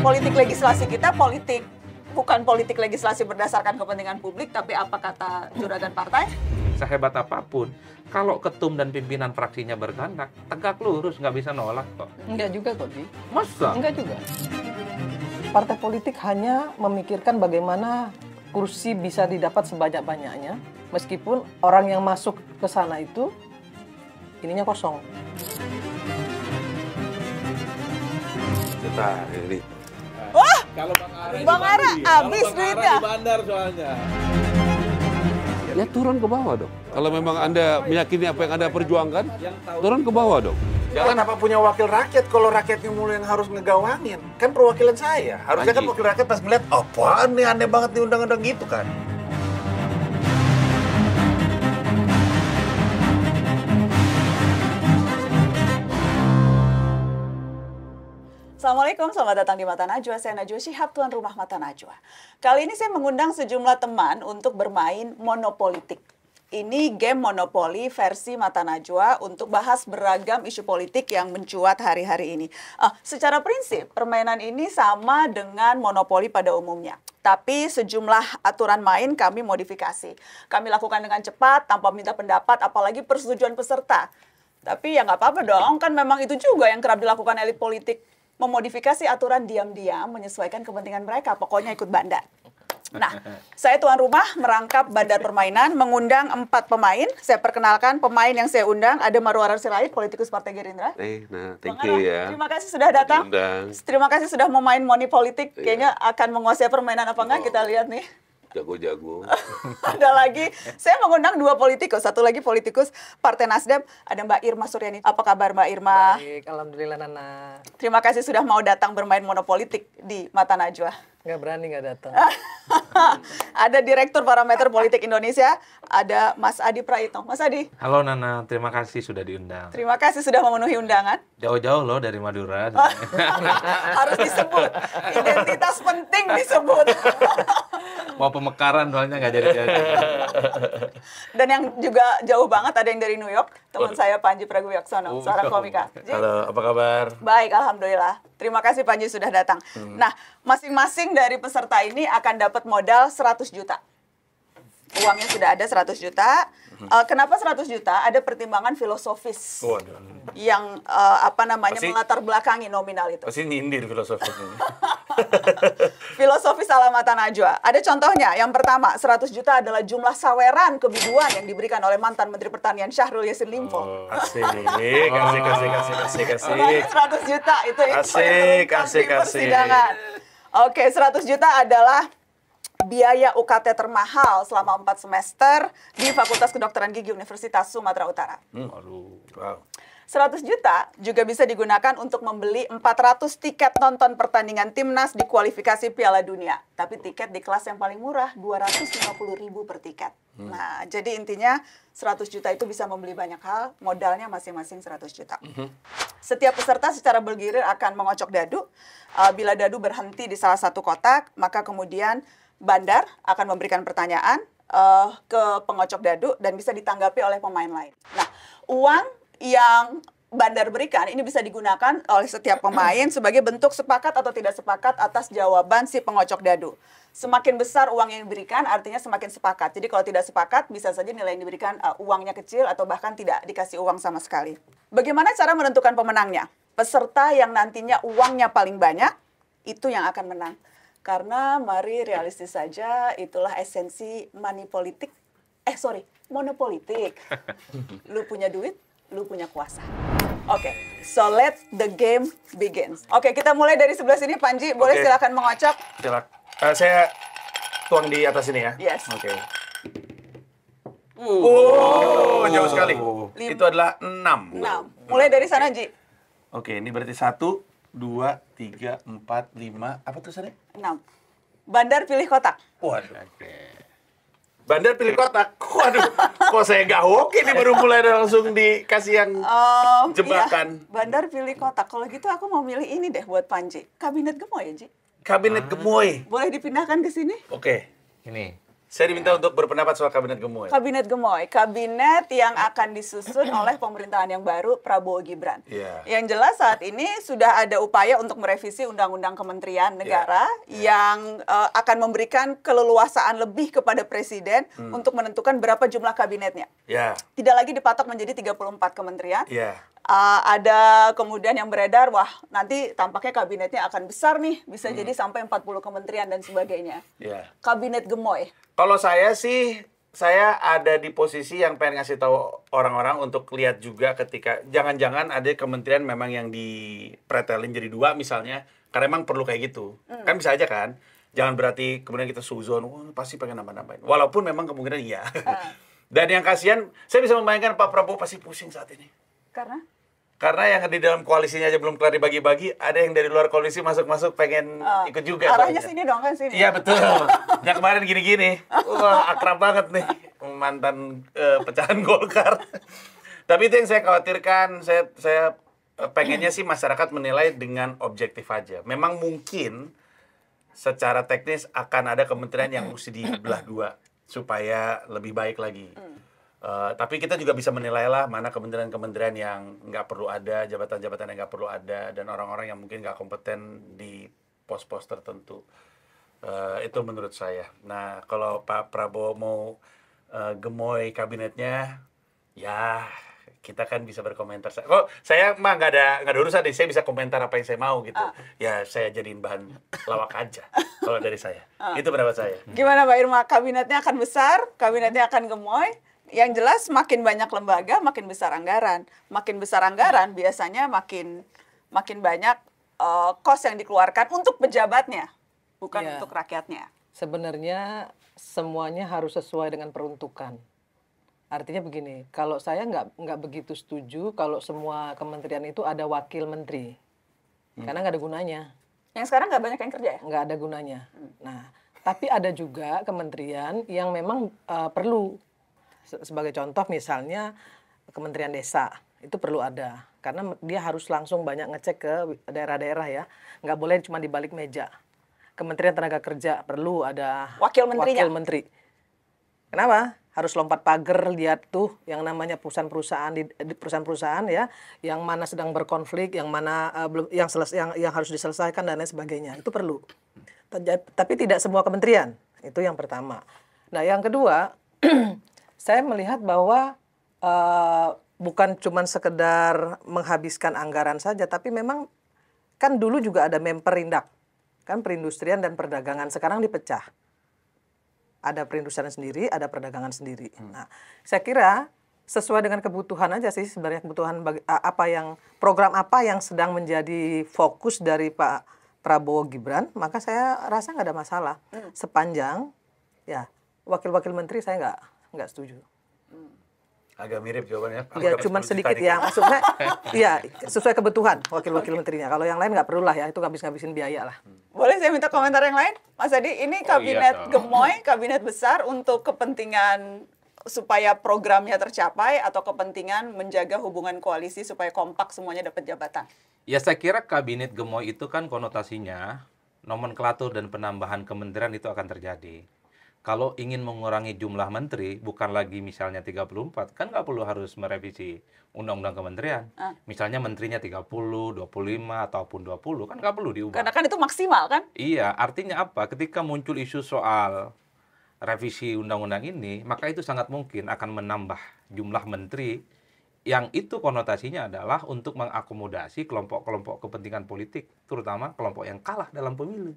politik legislasi kita politik bukan politik legislasi berdasarkan kepentingan publik, tapi apa kata juragan partai? Sehebat apa pun, kalau ketum dan pimpinan fraksinya berkehendak, tegak lurus, nggak bisa nolak kok. Enggak juga kok, Ji. Masa? Enggak juga. Partai politik hanya memikirkan bagaimana kursi bisa didapat sebanyak-banyaknya, meskipun orang yang masuk ke sana itu ininya kosong. Ini. Wah, Kalau Bang Ara, Bang Ara, habis duitnya. di bandar soalnya. Ya turun ke bawah dong. Kalau memang Anda meyakini apa yang Anda perjuangkan, turun ke bawah dong. Jangan apa punya wakil rakyat kalau rakyatnya mulu yang harus ngegawangin. Kan perwakilan saya. Harusnya kan wakil rakyat pas ngeliat, apaan nih aneh banget nih undang-undang gitu kan. Assalamualaikum, selamat datang di Mata Najwa. Saya Najwa Shihab, tuan rumah Mata Najwa. Kali ini saya mengundang sejumlah teman untuk bermain monopolitik. Ini game monopoli versi Mata Najwa untuk bahas beragam isu politik yang mencuat hari-hari ini. Ah, secara prinsip, permainan ini sama dengan monopoli pada umumnya. Tapi sejumlah aturan main kami modifikasi. Kami lakukan dengan cepat, tanpa minta pendapat, apalagi persetujuan peserta. Tapi ya nggak apa-apa dong, kan memang itu juga yang kerap dilakukan elit politik. Memodifikasi aturan diam-diam menyesuaikan kepentingan mereka, pokoknya ikut bandar. Nah, saya tuan rumah merangkap bandar permainan, mengundang empat pemain. Saya perkenalkan pemain yang saya undang, ada Marwar Sirait, politikus Partai Gerindra. Eh, nah, Bang thank you ya. Terima kasih sudah datang. Terima kasih sudah mau main money politik. Iya. Kayaknya akan menguasai permainan apa enggak, Oh. kita lihat nih. Jago-jago. ada lagi, saya mengundang dua politikus. Satu lagi politikus Partai Nasdem, ada Mbak Irma Suryani. Apa kabar Mbak Irma? Baik, alhamdulillah Nana. Terima kasih sudah mau datang bermain monopolitik di Mata Najwa. Nggak berani nggak datang. ada Direktur Parameter Politik Indonesia, ada Mas Adi Praitno. Mas Adi, Halo Nana, terima kasih sudah diundang. terima kasih sudah memenuhi undangan. Jauh-jauh loh dari Madura. Harus disebut, identitas penting disebut. Mau pemekaran soalnya nggak jadi-jadi. Dan yang juga jauh banget ada yang dari New York, teman saya Panji Pragiwaksono, Oh, seorang komika. Ji, Halo, apa kabar? Baik, alhamdulillah. Terima kasih Panji sudah datang. Hmm. Nah, masing-masing dari peserta ini akan dapat modal 100 juta. Uangnya sudah ada 100 juta. Eh, kenapa 100 juta? Ada pertimbangan filosofis Waduh, yang eh, apa namanya Pasti- melatar belakangi nominal itu. pasti nyindir filosofisnya. Filosofis ala mata najwa. Ada contohnya. Yang pertama, 100 juta adalah jumlah saweran kebiduan yang diberikan oleh mantan Menteri Pertanian Syahrul Yassin Limpo. Asik, asik, asik, asik, asik, asik. Berarti 100 juta itu yang Asik, asik, asik. persidangan. Oke, 100 juta adalah biaya UKT termahal selama 4 semester di Fakultas Kedokteran Gigi Universitas Sumatera Utara. Aduh. Wow. 100 juta juga bisa digunakan untuk membeli 400 tiket nonton pertandingan timnas di kualifikasi Piala Dunia. Tapi tiket di kelas yang paling murah, 250 ribu per tiket. Nah, jadi intinya 100 juta itu bisa membeli banyak hal, modalnya masing-masing 100 juta. Setiap peserta secara bergilir akan mengocok dadu. Uh, bila dadu berhenti di salah satu kotak, maka kemudian bandar akan memberikan pertanyaan uh, ke pengocok dadu dan bisa ditanggapi oleh pemain lain. Nah, uang yang bandar berikan ini bisa digunakan oleh setiap pemain sebagai bentuk sepakat atau tidak sepakat atas jawaban si pengocok dadu. Semakin besar uang yang diberikan artinya semakin sepakat. Jadi kalau tidak sepakat bisa saja nilai yang diberikan uh, uangnya kecil atau bahkan tidak dikasih uang sama sekali. Bagaimana cara menentukan pemenangnya? Peserta yang nantinya uangnya paling banyak itu yang akan menang. Karena mari realistis saja itulah esensi money politik. Eh sorry, monopolitik. Lu punya duit, lu punya kuasa. Oke, so let the game begins. Oke, kita mulai dari sebelah sini, Panji. Boleh silakan mengocok. Silak. Eh, saya tuang di atas ini ya. Yes. Oke. Oh, jauh sekali. Lim- Itu adalah 6. Nah, mulai dari sana, Ji. Oke, ini berarti 1, 2, 3, 4, 5. Apa tulisannya? 6. Bandar pilih kotak. Waduh. Bandar pilih kotak. Waduh, kok saya nggak hoki nih baru mulai langsung dikasih yang Em, Jebakan. iya, bandar pilih kotak. Kalau gitu aku mau milih ini deh buat Panji. Kabinet gemoy ya, Ji. kabinet gemoy. Boleh dipindahkan ke sini? Oke. Ini, Saya diminta untuk berpendapat soal kabinet gemoy. Kabinet gemoy, kabinet yang akan disusun oleh pemerintahan yang baru Prabowo Gibran. Iya. Yang jelas saat ini sudah ada upaya untuk merevisi Undang-Undang Kementerian Negara yang eh, akan memberikan keleluasaan lebih kepada presiden untuk menentukan berapa jumlah kabinetnya. Ya, Tidak lagi dipatok menjadi 34 kementerian. ya. Uh, ada kemudian yang beredar, wah nanti tampaknya kabinetnya akan besar nih, bisa jadi sampai 40 kementerian dan sebagainya. Ya. Kabinet gemoy. Kalau saya sih, saya ada di posisi yang pengen ngasih tahu orang-orang untuk lihat juga ketika jangan-jangan ada kementerian memang yang dipretelin jadi dua misalnya, karena emang perlu kayak gitu. Kan bisa aja kan. Jangan berarti kemudian kita suzon, oh, pasti pengen nambah-nambahin. Walaupun memang kemungkinan iya. Dan yang kasihan, saya bisa membayangkan Pak Prabowo pasti pusing saat ini. Karena? Karena yang di dalam koalisinya aja belum kelar dibagi-bagi, ada yang dari luar koalisi masuk-masuk pengen uh, ikut juga. Arahnya sini dong kan sini. Iya betul. yang kemarin gini-gini. Wah, akrab banget nih mantan eh, pecahan Golkar. Tapi itu yang saya khawatirkan, saya saya eh, pengennya sih masyarakat menilai dengan objektif aja. Memang mungkin secara teknis akan ada kementerian yang mesti dibelah dua supaya lebih baik lagi. Eh, tapi kita juga bisa menilai lah mana kementerian-kementerian yang nggak perlu ada, jabatan-jabatan yang nggak perlu ada, dan orang-orang yang mungkin nggak kompeten di pos-pos tertentu. Eh, itu menurut saya. Nah, kalau Pak Prabowo mau eh, gemoy kabinetnya, ya kita kan bisa berkomentar. Kok saya mah nggak ada nggak ada urusan deh. Saya bisa komentar apa yang saya mau gitu. Ya saya jadiin bahan lawak aja. kalau dari saya, itu pendapat saya. Gimana Mbak Irma? Kabinetnya akan besar, kabinetnya akan gemoy. Yang jelas makin banyak lembaga, makin besar anggaran. Makin besar anggaran biasanya makin makin banyak eh, kos yang dikeluarkan untuk pejabatnya, bukan Iya. untuk rakyatnya. Sebenarnya semuanya harus sesuai dengan peruntukan. Artinya begini, kalau saya nggak nggak begitu setuju kalau semua kementerian itu ada wakil menteri, karena nggak ada gunanya, Yang sekarang nggak banyak yang kerja ya? nggak ada gunanya. Nah, tapi ada juga kementerian yang memang uh, perlu. Se- Sebagai contoh misalnya Kementerian Desa itu perlu ada karena dia harus langsung banyak ngecek ke daerah-daerah ya, nggak boleh cuma di balik meja. Kementerian Tenaga Kerja perlu ada Wakil menterinya. wakil menteri. Kenapa? Harus lompat pagar lihat tuh yang namanya perusahaan-perusahaan di, di perusahaan-perusahaan ya, yang mana sedang berkonflik, yang mana belum yang seles, yang yang harus diselesaikan dan lain sebagainya. Itu perlu. Tapi tidak semua kementerian. Itu yang pertama. Nah, yang kedua, saya melihat bahwa eh, bukan cuma sekedar menghabiskan anggaran saja, tapi memang kan dulu juga ada memperindak, kan perindustrian dan perdagangan. Sekarang dipecah. Ada perindustrian sendiri, ada perdagangan sendiri. Nah, saya kira sesuai dengan kebutuhan aja sih sebenarnya kebutuhan bagi, apa yang program apa yang sedang menjadi fokus dari Pak Prabowo Gibran, maka saya rasa nggak ada masalah. Sepanjang ya wakil-wakil menteri saya nggak nggak setuju. Agak mirip jawabannya. Aku Ya dapat cuman 10 juta sedikit ya maksudnya ya sesuai kebutuhan wakil-wakil menterinya. Kalau yang lain nggak perlu lah ya itu ngabis-ngabisin biaya lah. Boleh saya minta komentar yang lain? Mas Adi, ini kabinet dong. gemoy, kabinet besar untuk kepentingan supaya programnya tercapai atau kepentingan menjaga hubungan koalisi supaya kompak semuanya dapat jabatan. Ya saya kira kabinet gemoy itu kan konotasinya nomenklatur dan penambahan kementerian itu akan terjadi. Kalau ingin mengurangi jumlah menteri, bukan lagi misalnya 34, kan nggak perlu harus merevisi undang-undang kementerian. Ah. Misalnya menterinya 30, 25, ataupun 20, kan nggak perlu diubah. Karena kan itu maksimal kan? Iya, artinya apa? Ketika muncul isu soal revisi undang-undang ini, maka itu sangat mungkin akan menambah jumlah menteri yang itu konotasinya adalah untuk mengakomodasi kelompok-kelompok kepentingan politik, terutama kelompok yang kalah dalam pemilu.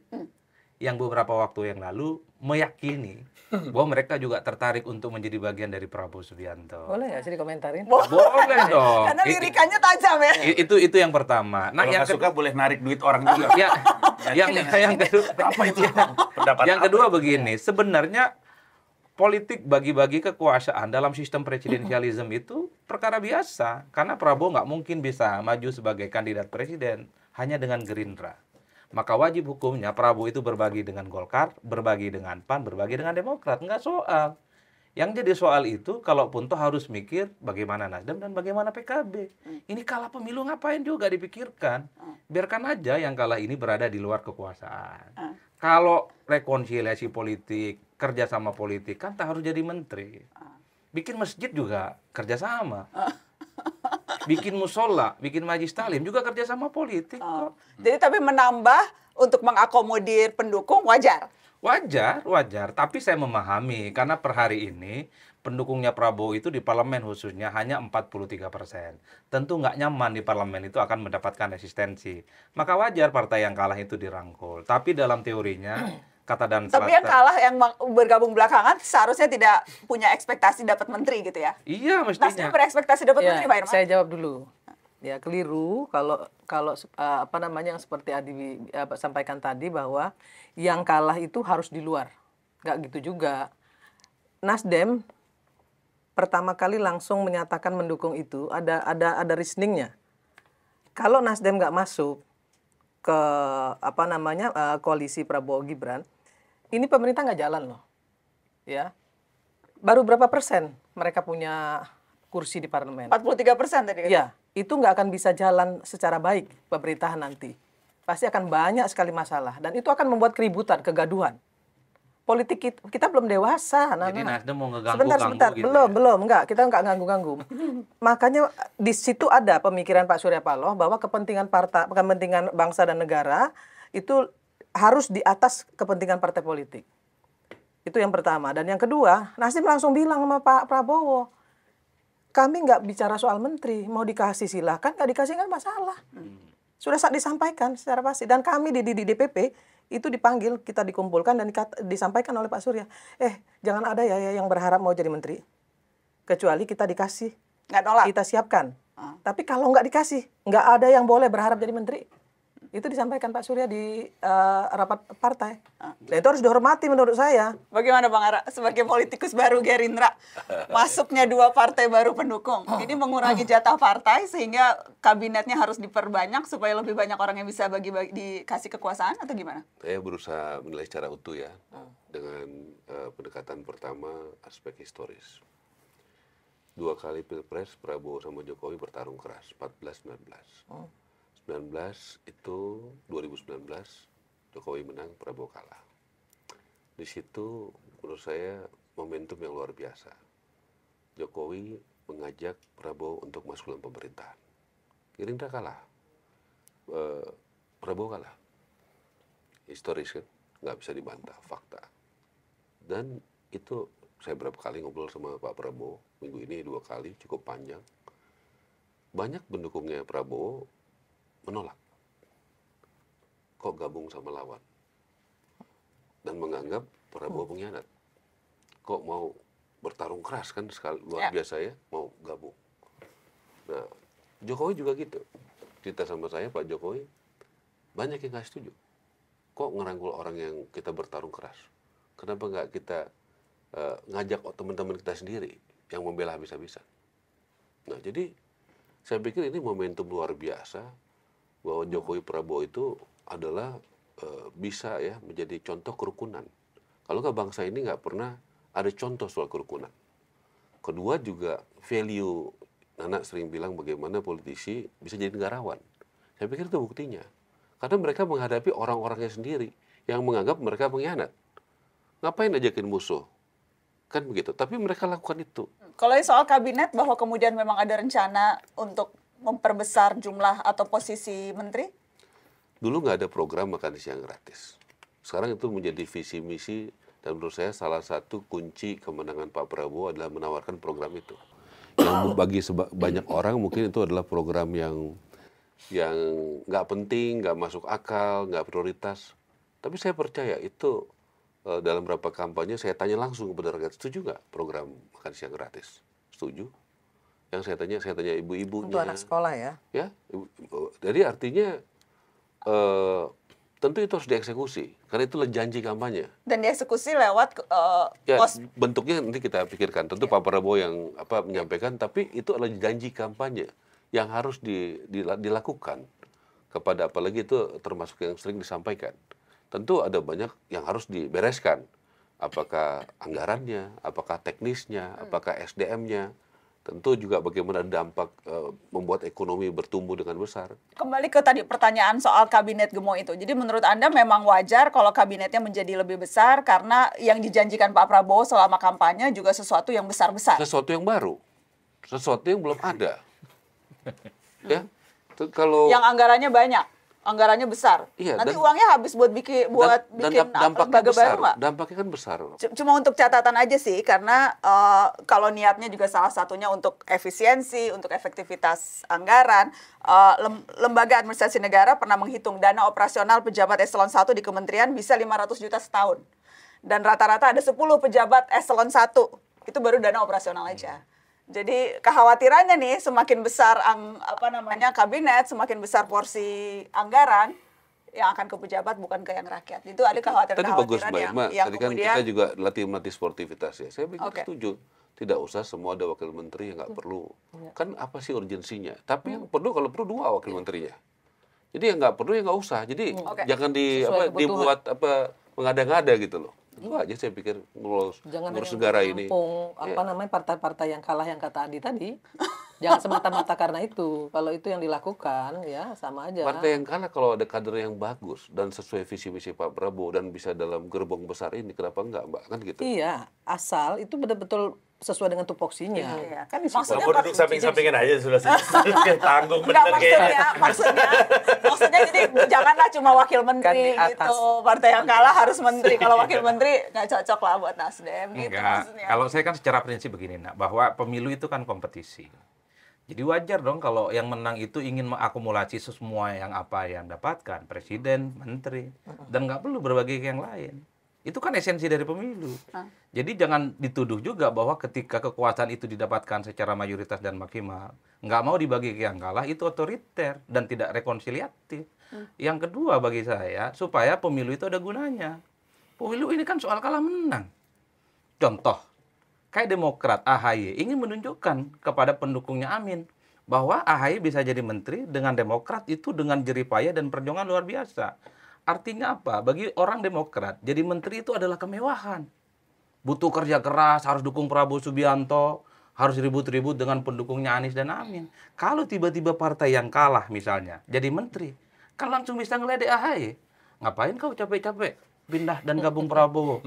Yang beberapa waktu yang lalu meyakini bahwa mereka juga tertarik untuk menjadi bagian dari Prabowo Subianto. Boleh nggak sih dikomentarin? Boleh dong. Karena lirikannya tajam ya. itu itu yang pertama. Nah, Kalau yang kedua, suka boleh narik duit orang juga. ya, yang yang kedua, apa itu? Pendapat yang apa? kedua begini, sebenarnya politik bagi-bagi kekuasaan dalam sistem presidensialisme itu perkara biasa. Karena Prabowo nggak mungkin bisa maju sebagai kandidat presiden hanya dengan Gerindra. Maka wajib hukumnya Prabowo itu berbagi dengan Golkar, berbagi dengan PAN, berbagi dengan Demokrat. Nggak soal. Yang jadi soal itu, kalaupun toh harus mikir bagaimana Nasdem dan bagaimana PKB. Ini kalah pemilu ngapain juga dipikirkan. Biarkan aja yang kalah ini berada di luar kekuasaan. Kalau rekonsiliasi politik, kerjasama politik kan tak harus jadi menteri. Bikin masjid juga kerjasama. Bikin musola, bikin majlis talim juga kerjasama politik Oh. kok. Jadi tapi menambah untuk mengakomodir pendukung wajar. Wajar, wajar. Tapi saya memahami karena per hari ini pendukungnya Prabowo itu di parlemen khususnya hanya 43 persen. Tentu nggak nyaman di parlemen itu akan mendapatkan resistensi. Maka wajar partai yang kalah itu dirangkul. Tapi dalam teorinya kata dan Tapi yang kalah yang bergabung belakangan seharusnya tidak punya ekspektasi dapat menteri gitu ya. Iya Nasdem mestinya. berekspektasi dapat Ya, menteri Pak Irman. saya jawab dulu. Ya keliru kalau kalau eh, apa namanya yang seperti Adi eh, sampaikan tadi bahwa yang kalah itu harus di luar. Nggak gitu juga. Nasdem pertama kali langsung menyatakan mendukung itu ada ada ada reasoningnya. Kalau Nasdem nggak masuk ke apa namanya eh, koalisi Prabowo Gibran, ini pemerintah nggak jalan loh, ya. Baru berapa persen mereka punya kursi di parlemen? 43 persen tadi. kan? Ya, itu nggak akan bisa jalan secara baik pemerintahan nanti. Pasti akan banyak sekali masalah dan itu akan membuat keributan, kegaduhan. Politik kita, kita belum dewasa, Nana. Jadi Nasdem mau ngeganggu Sebentar, sebentar. gitu belum, ya? belum. Enggak, kita enggak ganggu-ganggu. Makanya di situ ada pemikiran Pak Surya Paloh bahwa kepentingan partai, kepentingan bangsa dan negara itu harus di atas kepentingan partai politik. Itu yang pertama. Dan yang kedua, Nasdem langsung bilang sama Pak Prabowo, kami nggak bicara soal menteri, mau dikasih silahkan, nggak dikasih nggak masalah. Sudah saat disampaikan secara pasti. Dan kami di, di, di DPP itu dipanggil, kita dikumpulkan dan disampaikan oleh Pak Surya. Eh, jangan ada ya, ya yang berharap mau jadi menteri. Kecuali kita dikasih, Nggak nolak. kita siapkan. Ah. Tapi kalau nggak dikasih, nggak ada yang boleh berharap jadi menteri. Itu disampaikan Pak Surya di eh, rapat partai. Dan itu harus dihormati menurut saya. Bagaimana Bang Ara sebagai politikus baru Gerindra masuknya dua partai baru pendukung ini mengurangi jatah partai sehingga kabinetnya harus diperbanyak supaya lebih banyak orang yang bisa bagi-bagi dikasih kekuasaan atau gimana? Saya berusaha menilai secara utuh ya dengan eh, pendekatan pertama aspek historis. Dua kali pilpres Prabowo sama Jokowi bertarung keras 14-19. 19 itu 2019 Jokowi menang Prabowo kalah. Di situ menurut saya momentum yang luar biasa. Jokowi mengajak Prabowo untuk masuk dalam pemerintahan. Gerindra kalah. Eh, Prabowo kalah historis kan nggak bisa dibantah fakta dan itu saya berapa kali ngobrol sama Pak Prabowo minggu ini dua kali cukup panjang banyak pendukungnya Prabowo menolak. Kok gabung sama lawan? Dan menganggap Prabowo pengkhianat kok mau bertarung keras kan sekali luar Ya. biasa ya mau gabung. Nah Jokowi juga gitu. Cerita sama saya Pak Jokowi banyak yang nggak setuju. Kok ngerangkul orang yang kita bertarung keras? Kenapa nggak kita eh, ngajak teman-teman kita sendiri yang membela habis-habisan? Nah jadi saya pikir ini momentum luar biasa bahwa Jokowi Prabowo itu adalah eh, bisa ya menjadi contoh kerukunan. Kalau nggak bangsa ini nggak pernah ada contoh soal kerukunan. Kedua juga value Nana sering bilang bagaimana politisi bisa jadi negarawan. Saya pikir itu buktinya. Karena mereka menghadapi orang-orangnya sendiri yang menganggap mereka pengkhianat. Ngapain ajakin musuh? Kan begitu. Tapi mereka lakukan itu. Kalau soal kabinet bahwa kemudian memang ada rencana untuk memperbesar jumlah atau posisi menteri, dulu nggak ada program makan siang gratis. Sekarang itu menjadi visi misi dan menurut saya salah satu kunci kemenangan Pak Prabowo adalah menawarkan program itu. Yang bagi banyak orang mungkin itu adalah program yang yang nggak penting nggak masuk akal nggak prioritas. Tapi saya percaya itu eh, dalam beberapa kampanye saya tanya langsung kepada rakyat setuju nggak program makan siang gratis? Setuju yang saya tanya saya tanya ibu-ibunya. Untuk anak sekolah ya. ya ibu- jadi artinya eh, tentu itu harus dieksekusi karena itulah janji kampanye. Dan dieksekusi lewat eh, ya pos bentuknya nanti kita pikirkan. Tentu Pak Prabowo yang apa menyampaikan tapi itu adalah janji kampanye yang harus di- dila- dilakukan kepada apalagi itu termasuk yang sering disampaikan. Tentu ada banyak yang harus dibereskan. Apakah anggarannya apakah teknisnya apakah SDM-nya tentu juga bagaimana dampak eh, membuat ekonomi bertumbuh dengan besar. Kembali ke tadi pertanyaan soal kabinet gemuk itu. Jadi menurut Anda memang wajar kalau kabinetnya menjadi lebih besar karena yang dijanjikan Pak Prabowo selama kampanye juga sesuatu yang besar-besar. Sesuatu yang baru, sesuatu yang belum ada. ya, Itu kalau Yang anggarannya banyak, anggarannya besar. Iya, Nanti dan- uangnya habis buat bikin buat dan, dan bikin damp- dampaknya besar, baru nggak? dampaknya kan besar. Cuma untuk catatan aja sih, karena eh, kalau niatnya juga salah satunya untuk efisiensi, untuk efektivitas anggaran, eh, lem- lembaga administrasi negara pernah menghitung dana operasional pejabat eselon 1 di kementerian bisa 500 juta setahun. Dan rata-rata ada 10 pejabat eselon 1. Itu baru dana operasional aja. Jadi kekhawatirannya nih semakin besar ang, apa namanya kabinet, semakin besar porsi anggaran yang akan ke pejabat bukan ke yang rakyat. Itu ada kekhawatiran Tadi bagus Mbak yang, Irma, yang tadi kan kemudian kita juga latih melatih sportivitas ya. Saya pikir Oke. setuju. Tidak usah semua ada wakil menteri yang nggak perlu. Iya. Kan apa sih urgensinya? Tapi Hmm. yang perlu kalau perlu dua wakil menterinya. Jadi yang nggak perlu ya nggak usah. Jadi Hmm. Oke. jangan di Sesuai apa kebutuhan. dibuat apa mengada-ngada gitu loh. Itu aja saya pikir ngurus, Jangan ngurus negara ini. apa Iya. namanya partai-partai yang kalah yang kata Adi tadi. Jangan semata-mata karena itu. Kalau itu yang dilakukan ya sama aja. Partai yang kalah kalau ada kader yang bagus dan sesuai visi misi Pak Prabowo dan bisa dalam gerbong besar ini, kenapa enggak Mbak? Kan gitu. Iya, asal itu betul-betul sesuai dengan tupoksinya. Iya. Kan di situ. Maksudnya duduk samping-sampingin aja sudah sih. tanggung kayaknya. maksudnya, maksudnya, maksudnya jadi janganlah cuma wakil menteri Kan gitu. Partai yang kalah harus menteri. Kalau wakil menteri nggak cocok lah buat Nasdem gitu Enggak. maksudnya. Kalau saya kan secara prinsip begini, nak, bahwa pemilu itu kan kompetisi. Jadi wajar dong kalau yang menang itu ingin mengakumulasi semua yang apa yang dapatkan, presiden, menteri, dan nggak perlu berbagi ke yang lain. Itu kan esensi dari pemilu. Jadi jangan dituduh juga bahwa ketika kekuasaan itu didapatkan secara mayoritas dan maksimal, nggak mau dibagi ke yang kalah itu otoriter dan tidak rekonsiliatif. Yang kedua bagi saya supaya pemilu itu ada gunanya. Pemilu ini kan soal kalah menang. Contoh, kayak Demokrat AHY ingin menunjukkan kepada pendukungnya Amin bahwa AHY bisa jadi menteri dengan Demokrat itu dengan jeripaya dan perjuangan luar biasa. Artinya apa? Bagi orang Demokrat, jadi menteri itu adalah kemewahan. Butuh kerja keras, harus dukung Prabowo Subianto, harus ribut-ribut dengan pendukungnya Anies dan Amin. Kalau tiba-tiba partai yang kalah misalnya jadi menteri, kan langsung bisa ngeledek AHY. Ngapain kau capek-capek pindah dan gabung Prabowo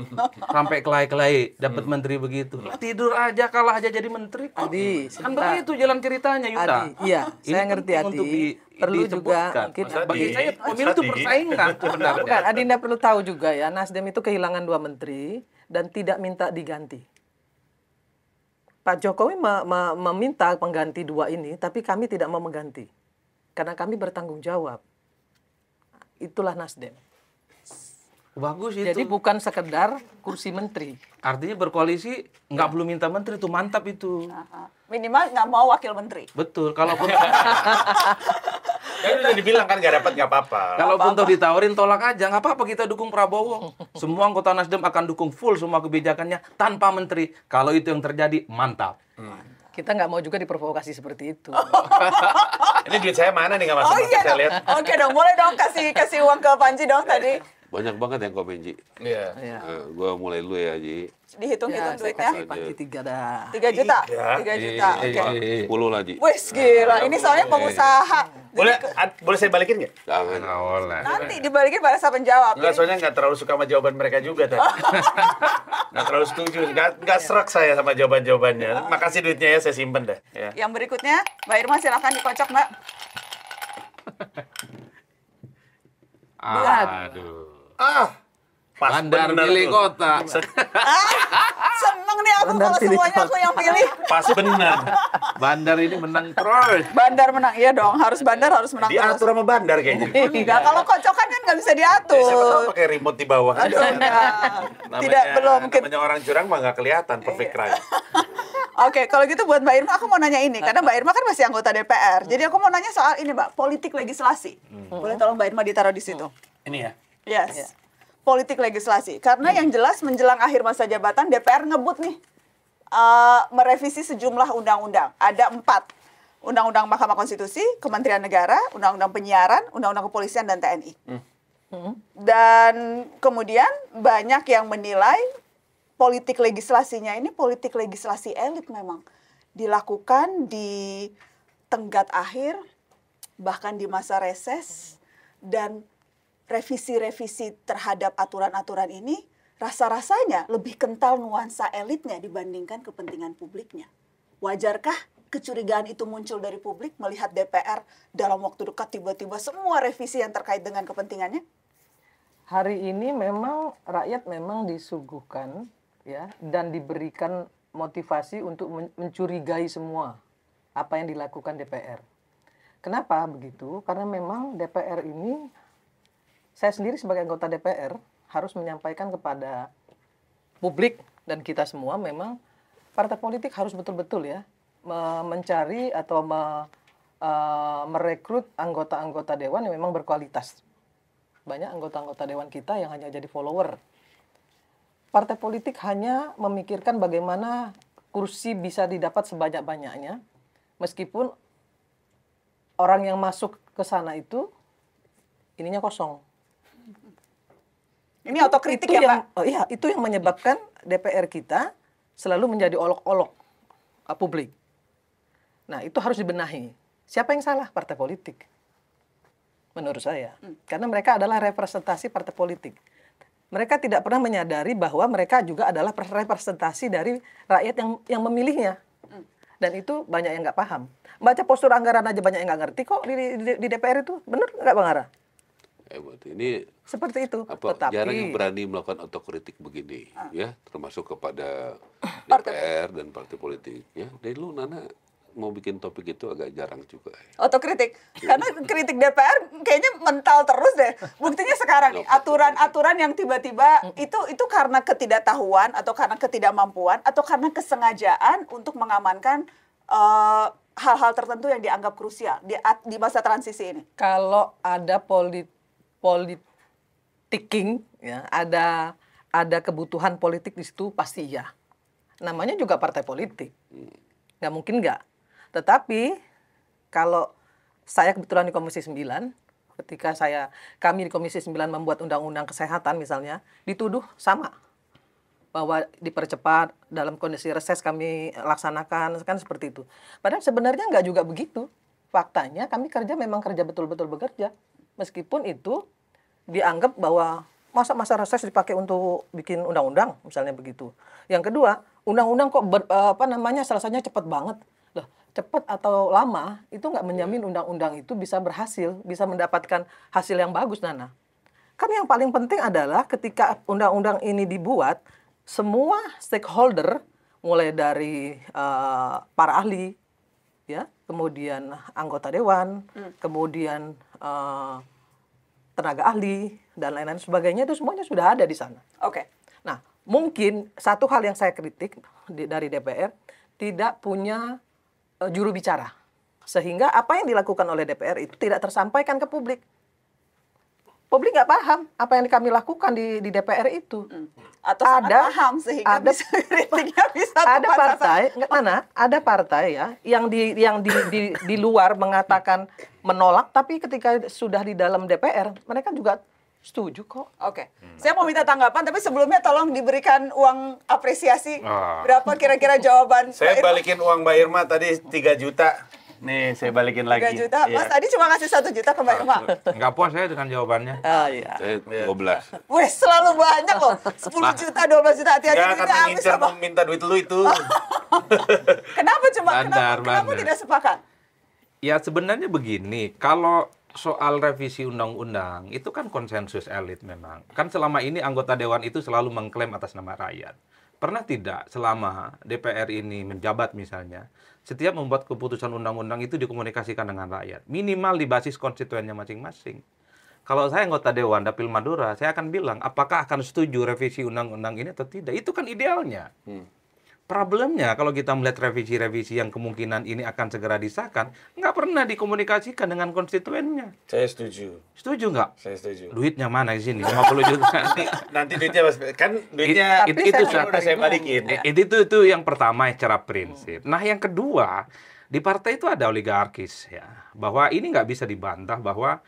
sampai kelai-kelai dapat menteri begitu tidur aja kalah aja jadi menteri kok. Adi, kan begitu jalan ceritanya Yuda Adi, iya, saya ngerti, Adi. untuk di- Perlu juga mungkin- bagi saya pemilu itu persaingan sebenarnya Bukan, Adinda perlu tahu juga ya, Nasdem itu kehilangan dua menteri dan tidak minta diganti. Pak Jokowi me- me- meminta pengganti dua ini, tapi kami tidak mau mengganti. Karena kami bertanggung jawab. Itulah Nasdem. bagus itu Jadi bukan sekedar kursi menteri. artinya berkoalisi nggak perlu minta menteri itu mantap itu Aha. Minimal nggak mau wakil menteri. betul kalaupun Kan udah dibilang kan nggak dapat nggak apa-apa. Kalaupun toh ditawarin tolak aja, nggak apa-apa kita dukung Prabowo. Semua anggota Nasdem akan dukung full semua kebijakannya tanpa menteri. Kalau itu yang terjadi, mantap. Kita nggak mau juga diprovokasi seperti itu. Ini duit saya mana nih nggak masuk? Oh iya saya dong. lihat. Oke dong, boleh dong kasih kasih uang ke Panji dong tadi. Banyak banget yang komen Ji. Iya. ya. Eh, gua mulai dulu ya Ji. Dihitung-hitung Ya, saya duitnya. kasih Panji tiga dah. 3 juta. Tiga. 3 juta. Oke. Eh, 10 lah Ji. Wes gila, ini soalnya pengusaha. Boleh boleh saya balikin nggak? Jangan. Boleh. Nanti dibalikin pada saat penjawab. Enggak, soalnya nggak terlalu suka sama jawaban mereka juga tadi. Nggak terlalu setuju, nggak nggak serak saya sama jawaban-jawabannya. Makasih duitnya ya, saya simpen deh. Ya. Yang berikutnya, Mbak Irma silahkan dikocok, Mbak. Aduh. Ah, pas Bandar tuh. kota. Seneng nih aku Benar kalau pilih semuanya aku yang pilih. Pas benar. Bandar ini menang terus. Bandar menang, iya dong. Harus bandar harus menang terus. Diatur sama bandar kayaknya. Enggak, kalau kocokan kan nggak bisa Ya, siapa tahu diatur. pakai remote di bawah. Aduh, enggak. Namanya- Tidak, belum. Namanya orang curang mah nggak kelihatan perfect crime. Oke, kalau gitu buat Mbak Irma, aku mau nanya ini. Karena Mbak Irma kan masih anggota DPR. Jadi aku mau nanya soal ini, Mbak. Politik legislasi. Boleh tolong Mbak Irma ditaruh di situ? Ini ya. Yes. Politik legislasi. Karena yang jelas menjelang akhir masa jabatan DPR ngebut nih eh, merevisi sejumlah undang-undang. Ada empat. Undang-undang Mahkamah Konstitusi, Kementerian Negara, Undang-Undang Penyiaran, Undang-Undang Kepolisian, dan TNI. Dan kemudian banyak yang menilai politik legislasinya ini politik legislasi elit memang. dilakukan di tenggat akhir, bahkan di masa reses, dan revisi-revisi terhadap aturan-aturan ini rasa-rasanya lebih kental nuansa elitnya dibandingkan kepentingan publiknya. Wajarkah kecurigaan itu muncul dari publik melihat DPR dalam waktu dekat tiba-tiba semua revisi yang terkait dengan kepentingannya? Hari ini memang rakyat memang disuguhkan ya dan diberikan motivasi untuk men- mencurigai semua apa yang dilakukan DPR. Kenapa begitu? Karena memang DPR ini saya sendiri sebagai anggota DPR harus menyampaikan kepada publik dan kita semua memang partai politik harus betul-betul ya me- mencari atau me- eh, merekrut anggota-anggota dewan yang memang berkualitas. Banyak anggota-anggota dewan kita yang hanya jadi follower. Partai politik hanya memikirkan bagaimana kursi bisa didapat sebanyak-banyaknya meskipun orang yang masuk ke sana itu ininya kosong. Ini otokritik itu ya, yang, Pak? oh iya, itu yang menyebabkan DPR kita selalu menjadi olok-olok uh, publik. Nah, itu harus dibenahi. Siapa yang salah? Partai politik. Menurut saya. Karena mereka adalah representasi partai politik. Mereka tidak pernah menyadari bahwa mereka juga adalah representasi dari rakyat yang yang memilihnya. Dan itu banyak yang nggak paham. Baca postur anggaran aja banyak yang nggak ngerti kok di, di, di DPR itu. Bener nggak Bang Ara? Eh, buat ini Seperti itu. apa Tetapi jarang yang berani melakukan otokritik begini ya termasuk kepada Partai DPR dan partai politik ya dari lu Nana mau bikin topik itu agak jarang juga ya. Otokritik. Karena kritik DPR kayaknya mental terus deh. Buktinya sekarang nih, aturan-aturan yang tiba-tiba itu itu karena ketidaktahuan atau karena ketidakmampuan atau karena kesengajaan untuk mengamankan eh, hal-hal tertentu yang dianggap krusial di di masa transisi ini. kalau ada polit politiking ya ada ada kebutuhan politik di situ pasti iya namanya juga partai politik nggak mungkin nggak tetapi kalau saya kebetulan di komisi 9 ketika saya kami di komisi 9 membuat undang-undang kesehatan misalnya dituduh sama bahwa dipercepat dalam kondisi reses kami laksanakan kan seperti itu. Padahal sebenarnya nggak juga begitu. Faktanya kami kerja memang kerja betul-betul bekerja. Meskipun itu dianggap bahwa masa masa reses dipakai untuk bikin undang-undang misalnya begitu. Yang kedua, undang-undang kok ber- eh, apa namanya selesainya cepat banget. Loh, cepat atau lama itu nggak menjamin undang-undang itu bisa berhasil, bisa mendapatkan hasil yang bagus Nana. Kan yang paling penting adalah ketika undang-undang ini dibuat, semua stakeholder, mulai dari eh, para ahli, ya, kemudian anggota dewan, kemudian eh, tenaga ahli dan lain-lain sebagainya itu semuanya sudah ada di sana. Oke. Nah, mungkin satu hal yang saya kritik di- dari DPR tidak punya eh, juru bicara, sehingga apa yang dilakukan oleh DPR itu tidak tersampaikan ke publik. Publik nggak paham apa yang kami lakukan di, di DPR itu. Atau sangat Ada- paham sehingga ada- bisa kritiknya bisa ada partai nggak mana ada partai ya yang di yang di, di di luar mengatakan menolak tapi ketika sudah di dalam DPR mereka juga setuju kok Oke, saya mau minta tanggapan, tapi sebelumnya tolong diberikan uang apresiasi. Ah. Berapa kira-kira jawaban? Saya balikin uang Mbak Irma tadi 3 juta. Nih, saya balikin lagi. 3 juta. Mas Iya. tadi cuma kasih satu juta ke Mbak Irma. Nggak puas saya dengan jawabannya. ah iya Saya 12. Wih, selalu banyak loh. 10 juta, 12 juta. Hati-hati Ya, karena habis mau minta duit lu itu. Kenapa cuma Bandar, kenapa, kenapa bandar. tidak sepakat? Ya sebenarnya begini, kalau soal revisi undang-undang itu kan konsensus elit memang. Kan selama ini anggota dewan itu selalu mengklaim atas nama rakyat. Pernah tidak selama DPR ini menjabat misalnya, setiap membuat keputusan undang-undang itu dikomunikasikan dengan rakyat, minimal di basis konstituennya masing-masing. Kalau saya anggota dewan Dapil Madura, saya akan bilang apakah akan setuju revisi undang-undang ini atau tidak. Itu kan idealnya. Problemnya kalau kita melihat revisi-revisi yang kemungkinan ini akan segera disahkan, nggak pernah dikomunikasikan dengan konstituennya. Saya setuju. Setuju nggak? Saya setuju. Duitnya mana di sini? 50 juta. Nanti duitnya mas, kan duitnya It- itu saya udah saya balikin. Eh, itu, itu itu yang pertama secara prinsip. Nah yang kedua di partai itu ada oligarkis ya, bahwa ini nggak bisa dibantah bahwa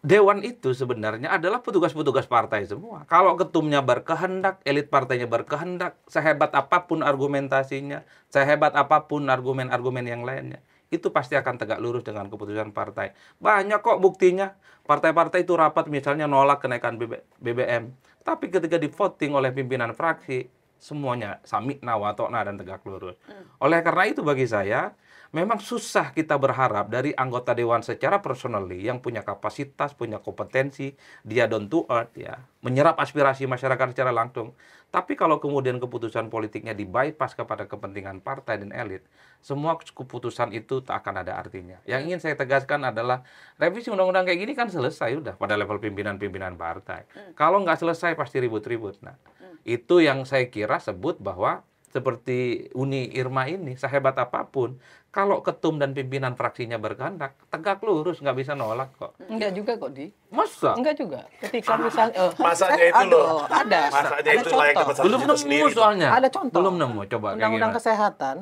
dewan itu sebenarnya adalah petugas-petugas partai semua. Kalau ketumnya berkehendak, elit partainya berkehendak, sehebat apa pun argumentasinya, sehebat apa pun argumen-argumen yang lainnya, itu pasti akan tegak lurus dengan keputusan partai. Banyak kok buktinya. Partai-partai itu rapat misalnya nolak kenaikan BB BBM. Tapi ketika di voting oleh pimpinan fraksi, semuanya samikna, watokna, dan tegak lurus. Oleh karena itu bagi saya, memang susah kita berharap dari anggota dewan secara personally yang punya kapasitas, punya kompetensi, dia down to earth ya, menyerap aspirasi masyarakat secara langsung. Tapi kalau kemudian keputusan politiknya di bypass kepada kepentingan partai dan elit, semua keputusan itu tak akan ada artinya. Yang ingin saya tegaskan adalah revisi undang-undang kayak gini kan selesai udah pada level pimpinan-pimpinan partai. Kalau nggak selesai pasti ribut-ribut. Nah, itu yang saya kira sebut bahwa seperti Uni Irma ini sehebat apa pun kalau ketum dan pimpinan fraksinya berkehendak tegak lurus nggak bisa nolak kok Enggak juga kok, Di. masa Enggak juga. Ketika misalnya... eh, Masanya eh, itu loh. Ada. Masanya ada itu layak contoh. belum nemu sendiri. soalnya Ada contoh. belum nemu coba kayak Undang-undang kesehatan,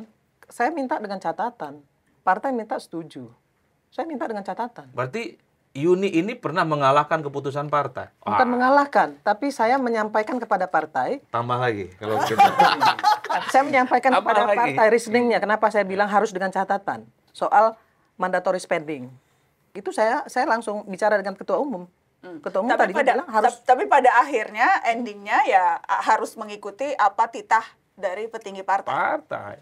saya minta dengan catatan. Partai minta setuju. Saya minta dengan catatan. berarti Uni ini pernah mengalahkan keputusan partai Bukan Wah, mengalahkan, tapi saya menyampaikan kepada partai, tambah lagi kalau kita saya menyampaikan Apa kepada lagi? partai reasoningnya kenapa saya bilang harus dengan catatan soal mandatory spending. Itu saya saya langsung bicara dengan ketua umum. Ketua umum Hmm. tapi tadi pada bilang harus ta- tapi pada akhirnya endingnya ya harus mengikuti apa titah dari petinggi partai. partai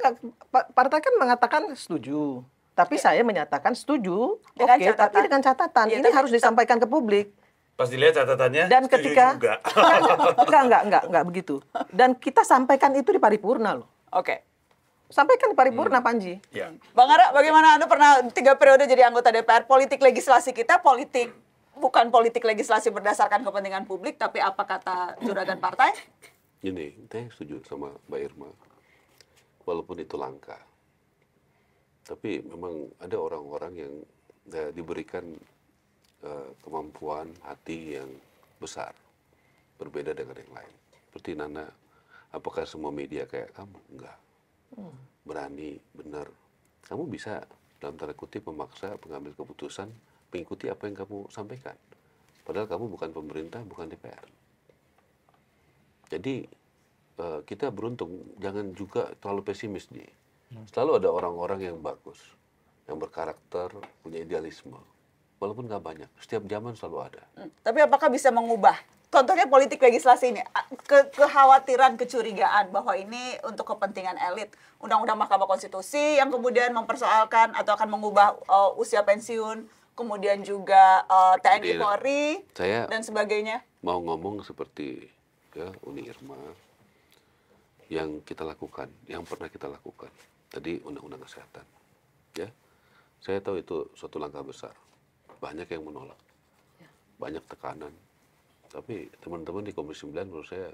Pa- partai kan mengatakan setuju. Tapi saya menyatakan setuju. Dengan oke, catatan. tapi dengan catatan. Iya, Ini harus disampaikan ke publik. Pas dilihat catatannya, Dan ketika juga. enggak, enggak, enggak, enggak begitu. Dan kita sampaikan itu di paripurna loh. Oke. Sampaikan di Hmm. paripurna Panji. ya. Bang Ara, bagaimana Anda pernah tiga periode jadi anggota DPR? Politik legislasi kita politik bukan politik legislasi berdasarkan kepentingan publik, tapi apa kata juragan partai? Ini, saya setuju sama Mbak Irma. Walaupun itu langka. Tapi memang ada orang-orang yang eh, diberikan eh, kemampuan hati yang besar. Berbeda dengan yang lain. Seperti Nana, apakah semua media kayak kamu? Enggak. Berani, benar. Kamu bisa dalam tanda kutip memaksa pengambil keputusan mengikuti apa yang kamu sampaikan. Padahal kamu bukan pemerintah, bukan DPR. Jadi eh, kita beruntung, jangan juga terlalu pesimis nih. Selalu ada orang-orang yang bagus, yang berkarakter, punya idealisme. Walaupun nggak banyak, setiap zaman selalu ada. Hmm, Tapi apakah bisa mengubah? Contohnya politik legislasi ini, ke kekhawatiran, kecurigaan bahwa ini untuk kepentingan elit. Undang-undang Mahkamah Konstitusi yang kemudian mempersoalkan atau akan mengubah uh, usia pensiun, kemudian juga uh, TNI Iya. Polri dan sebagainya. mau ngomong seperti ya Uni Irma yang kita lakukan, yang pernah kita lakukan. Tadi undang-undang kesehatan. Ya. Saya tahu itu suatu langkah besar. Banyak yang menolak. Banyak tekanan. Tapi teman-teman di Komisi 9 menurut saya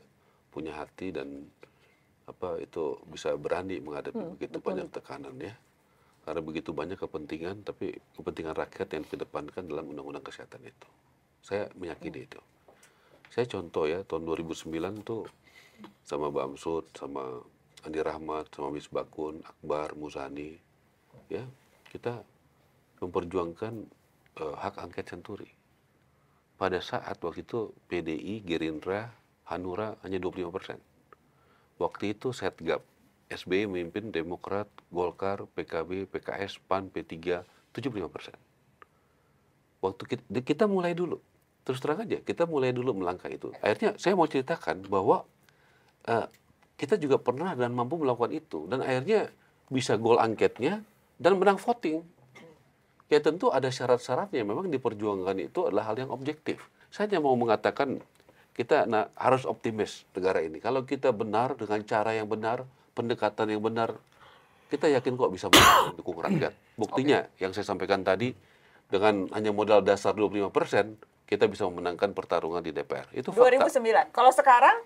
punya hati dan apa itu bisa berani menghadapi begitu banyak tekanan ya. Karena begitu banyak kepentingan, tapi kepentingan rakyat yang dikedepankan dalam undang-undang kesehatan itu. Saya meyakini itu. Saya contoh ya, tahun 2009 tuh sama Bamsud, sama Andi Rahmat, sama Misbakun, Akbar, Muzani, ya kita memperjuangkan eh, hak angket senturi. Pada saat waktu itu PDI, Gerindra, Hanura hanya 25 persen. Waktu itu setgap. SBY memimpin Demokrat, Golkar, PKB, PKS, PAN, P3, 75 persen. Waktu kita, kita mulai dulu. Terus terang aja, kita mulai dulu melangkah itu. Akhirnya saya mau ceritakan bahwa eh, kita juga pernah dan mampu melakukan itu. Dan akhirnya bisa gol angketnya dan menang voting. Ya tentu ada syarat-syaratnya. Memang diperjuangkan itu adalah hal yang objektif. Saya hanya mau mengatakan kita nah, harus optimis negara ini. Kalau kita benar dengan cara yang benar, pendekatan yang benar, kita yakin kok bisa mendukung rakyat. Buktinya yang saya sampaikan tadi dengan hanya modal dasar 25 persen, kita bisa memenangkan pertarungan di DPR. Itu fakta. 2009. Kalau sekarang,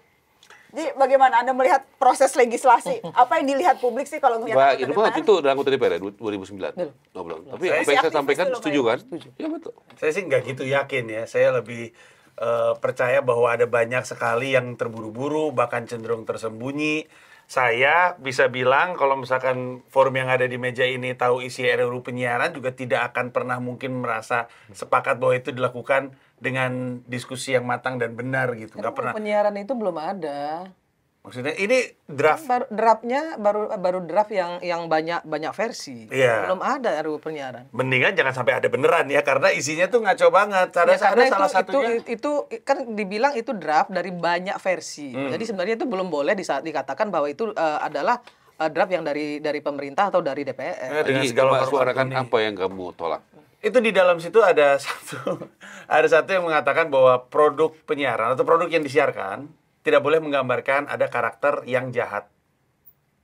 jadi bagaimana Anda melihat proses legislasi? Apa yang dilihat publik sih kalau melihat anggota Irma waktu itu udah anggota DPR ya, 2009. Oh, belum. Tapi Saya apa yang saya sampaikan setuju kan? Ya betul. Saya sih nggak gitu yakin ya. Saya lebih eh, percaya bahwa ada banyak sekali yang terburu-buru, bahkan cenderung tersembunyi saya bisa bilang kalau misalkan forum yang ada di meja ini tahu isi RUU penyiaran juga tidak akan pernah mungkin merasa sepakat bahwa itu dilakukan dengan diskusi yang matang dan benar gitu. Nggak pernah. penyiaran itu belum ada. Maksudnya ini draft Baru draftnya baru baru draft yang yang banyak banyak versi. Iya. Belum ada RUU penyiaran. mendingan jangan sampai ada beneran ya karena isinya tuh ngaco banget. Ada, Ya, karena ada salah itu, satunya itu itu kan dibilang itu draft dari banyak versi. Hmm. Jadi sebenarnya itu belum boleh disa- dikatakan bahwa itu eh, adalah eh, draft yang dari dari pemerintah atau dari DPR. Eh, dengan Jadi, segala coba hormat suarakan ini. apa yang kamu tolak. Itu di dalam situ ada satu ada satu yang mengatakan bahwa produk penyiaran atau produk yang disiarkan tidak boleh menggambarkan ada karakter yang jahat.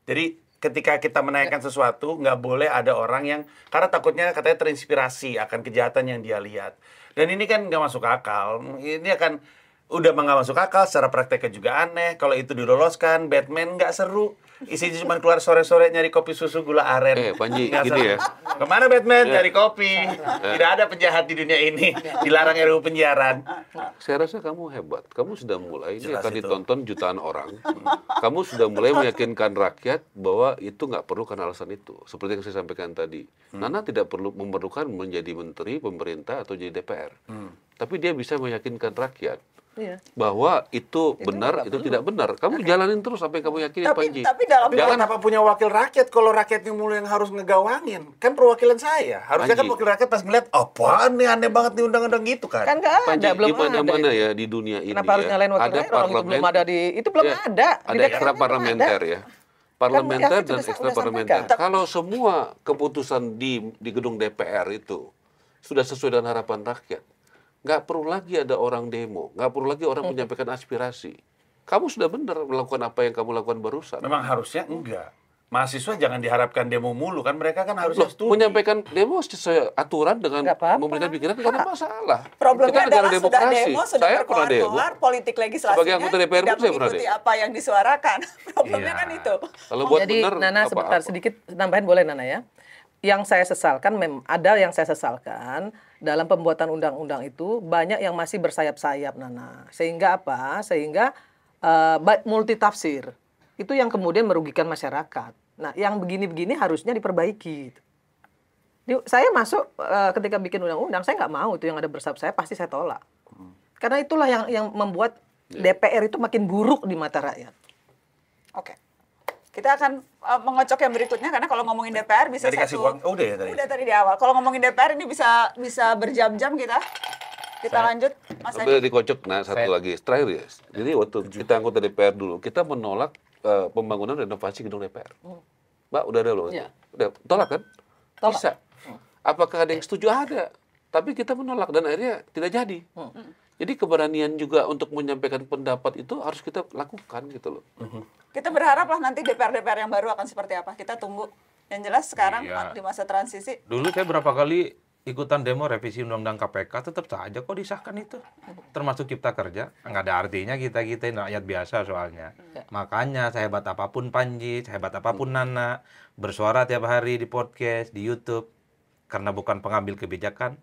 Jadi ketika kita menaikkan sesuatu nggak boleh ada orang yang karena takutnya katanya terinspirasi akan kejahatan yang dia lihat. Dan ini kan nggak masuk akal. Ini akan udah nggak masuk akal secara prakteknya juga aneh. Kalau itu diloloskan, Batman nggak seru. Isinya cuma keluar sore-sore nyari kopi susu gula aren. Eh, Panji, gini seru. ya. Ke mana Batman? Cari kopi. Tidak ada penjahat di dunia ini. Dilarang RUU penyiaran. Saya rasa kamu hebat. Kamu sudah mulai, ini akan itu. ditonton jutaan orang. kamu sudah mulai meyakinkan rakyat bahwa itu nggak perlu karena alasan itu. Seperti yang saya sampaikan tadi. Nana tidak perlu memerlukan menjadi menteri, pemerintah, atau jadi DPR. Tapi dia bisa meyakinkan rakyat Iya. bahwa itu, benar, nggak itu tidak benar. Kamu jalanin terus apa yang kamu yakini, Tapi Panji. tapi dalam kan apa punya wakil rakyat kalau rakyatnya mulu yang harus ngegawangin? Kan perwakilan saya. Harusnya kan Panji. wakil rakyat pas ngeliat, apaan nih aneh banget nih undang-undang gitu kan. Kan nggak Panji, ada, belum di mana-mana ada. ya di dunia ini Kenapa harus ya, nyalain wakil ada rakyat? Orang itu parlemen, belum ada di itu belum ya, ada. Di Ada DPR ekstra parlementer ada. ya. Parlementer Kan, ya, dan ekstra parlementer. sampaikan. Kalau semua keputusan di di gedung DPR itu sudah sesuai dengan harapan rakyat, nggak perlu lagi ada orang demo, nggak perlu lagi orang menyampaikan aspirasi. Kamu sudah benar melakukan apa yang kamu lakukan barusan. Memang harusnya enggak. Mahasiswa jangan diharapkan demo mulu kan mereka kan Loh, harusnya studi. menyampaikan demo sesuai aturan dengan Nggak apa-apa. memberikan pikiran tidak ada masalah. Problemnya Kita negara adalah sudah demokrasi. demo, sudah Saya pernah demo. berkeluar-keluar, politik legislasinya Sebagai anggota DPR pun tidak saya pernah mengikuti demo. apa yang disuarakan. Problemnya Iya. kan itu. Kalau buat Jadi benar Nana apa-apa. sebentar sedikit tambahin boleh Nana ya. Yang saya sesalkan mem ada yang saya sesalkan dalam pembuatan undang-undang itu banyak yang masih bersayap-sayap Nana. Sehingga apa? Sehingga eh, ba- multitafsir. Itu yang kemudian merugikan masyarakat. Nah, yang begini-begini harusnya diperbaiki. Di- saya masuk eh, ketika bikin undang-undang, saya nggak mau itu yang ada bersayap-sayap pasti saya tolak. Karena itulah yang yang membuat DPR itu makin buruk di mata rakyat. Oke. Kita akan uh, mengocok yang berikutnya karena kalau ngomongin DPR bisa dikasih satu. uang. Oh, udah ya tadi? Udah tadi di awal. Kalau ngomongin DPR ini bisa bisa berjam-jam kita. Kita lanjut, Mas Adi. dikocok, nah satu Saya- lagi, terakhir ya. Jadi waktu kita anggota DPR dulu, kita menolak eh, pembangunan renovasi gedung DPR. Mbak, udah ada loh. Iya. Udah, tolak kan? Tolak. Bisa. Apakah ada yang setuju? Ada. Tapi kita menolak dan akhirnya tidak jadi. Jadi keberanian juga untuk menyampaikan pendapat itu harus kita lakukan gitu loh. Kita berharap lah nanti DPR-DPR yang baru akan seperti apa. Kita tunggu. Yang jelas sekarang Iya. di masa transisi Dulu saya berapa kali ikutan demo revisi undang-undang KPK tetap saja kok disahkan itu termasuk cipta kerja nggak ada artinya kita kita ini rakyat biasa soalnya makanya sehebat apa pun Panji sehebat apa pun Nana bersuara tiap hari di podcast di YouTube karena bukan pengambil kebijakan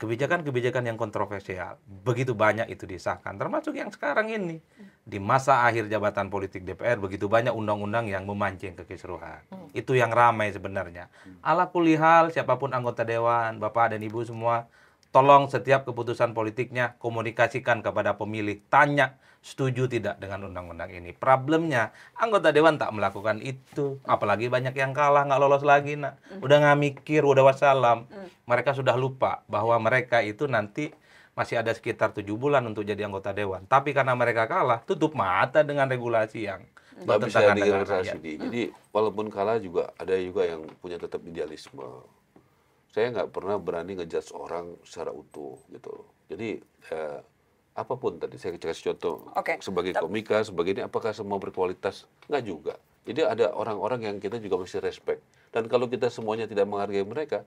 kebijakan-kebijakan yang kontroversial begitu banyak itu disahkan termasuk yang sekarang ini. Di masa akhir jabatan politik DPR begitu banyak undang-undang yang memancing kekisruhan. Itu yang ramai sebenarnya. Ala kulihal siapa pun anggota dewan bapak dan ibu semua tolong setiap keputusan politiknya komunikasikan kepada pemilih. Tanya setuju tidak dengan undang-undang ini? Problemnya anggota dewan tak melakukan itu. Apalagi banyak yang kalah nggak lolos lagi nak. Udah nggak mikir udah wassalam. Mereka sudah lupa bahwa mereka itu nanti masih ada sekitar tujuh bulan untuk jadi anggota dewan. Tapi karena mereka kalah tutup mata dengan regulasi yang bisa bertentangan dengan rakyat. Di. Jadi walaupun kalah juga ada juga yang punya tetap idealisme. Saya nggak pernah berani ngejudge orang secara utuh gitu loh. Jadi eh, apa pun tadi saya kasih contoh Oke. sebagai komika, sebagai ini apakah semua berkualitas? Nggak juga. Jadi ada orang-orang yang kita juga mesti respect. Dan kalau kita semuanya tidak menghargai mereka,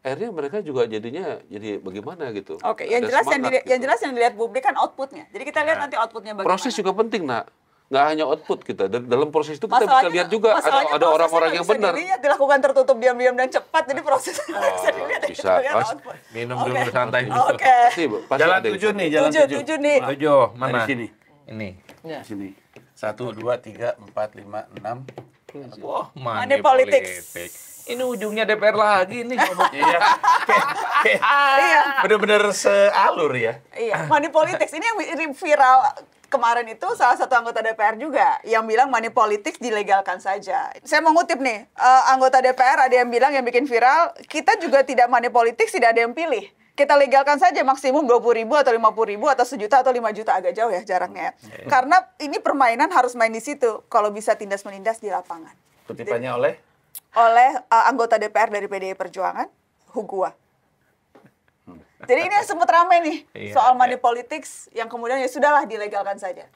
akhirnya mereka juga jadinya jadi bagaimana gitu. Oke, yang Ada jelas yang dilihat, yang gitu. jelas yang dilihat publik kan outputnya. Jadi kita lihat nanti outputnya bagaimana. Proses juga penting, nak. Nggak hanya output kita. Dan dalam proses itu kita bisa lihat juga ada orang-orang yang bisa benar. dilakukan tertutup diam-diam dan cepat, jadi prosesnya nggak bisa dilihat. ya, bisa. lihat Pas- minum Oke. dulu santai dulu Oke. Pasti, pasti Jalan tujuh nih, jalan Tujuh, tujuh. tujuh nih. tujuh mana Di sini. ini Ya. Di sini. Satu, dua, tiga, empat, lima, enam. Wah, Money politics. politik. Ini ujungnya DPR lagi nih. Iya. Kayak- kayak Iya. Bener-bener sealur ya. Iya, money politics ini yang vi- viral kemarin itu salah satu anggota DPR juga yang bilang money politics dilegalkan saja. Saya mau ngutip nih, eh, anggota DPR ada yang bilang yang bikin viral, kita juga tidak money politics, tidak ada yang pilih. Kita legalkan saja maksimum 20 ribu atau 50 ribu atau sejuta atau 5 juta agak jauh ya jaraknya. Karena ini permainan harus main di situ. Kalau bisa tindas menindas di lapangan. Kutipannya oleh Oleh eh, anggota DPR dari PDI Perjuangan, Hugua. Jadi ini yang sempat rame nih Iya, soal iya. money politics yang kemudian ya sudahlah dilegalkan saja.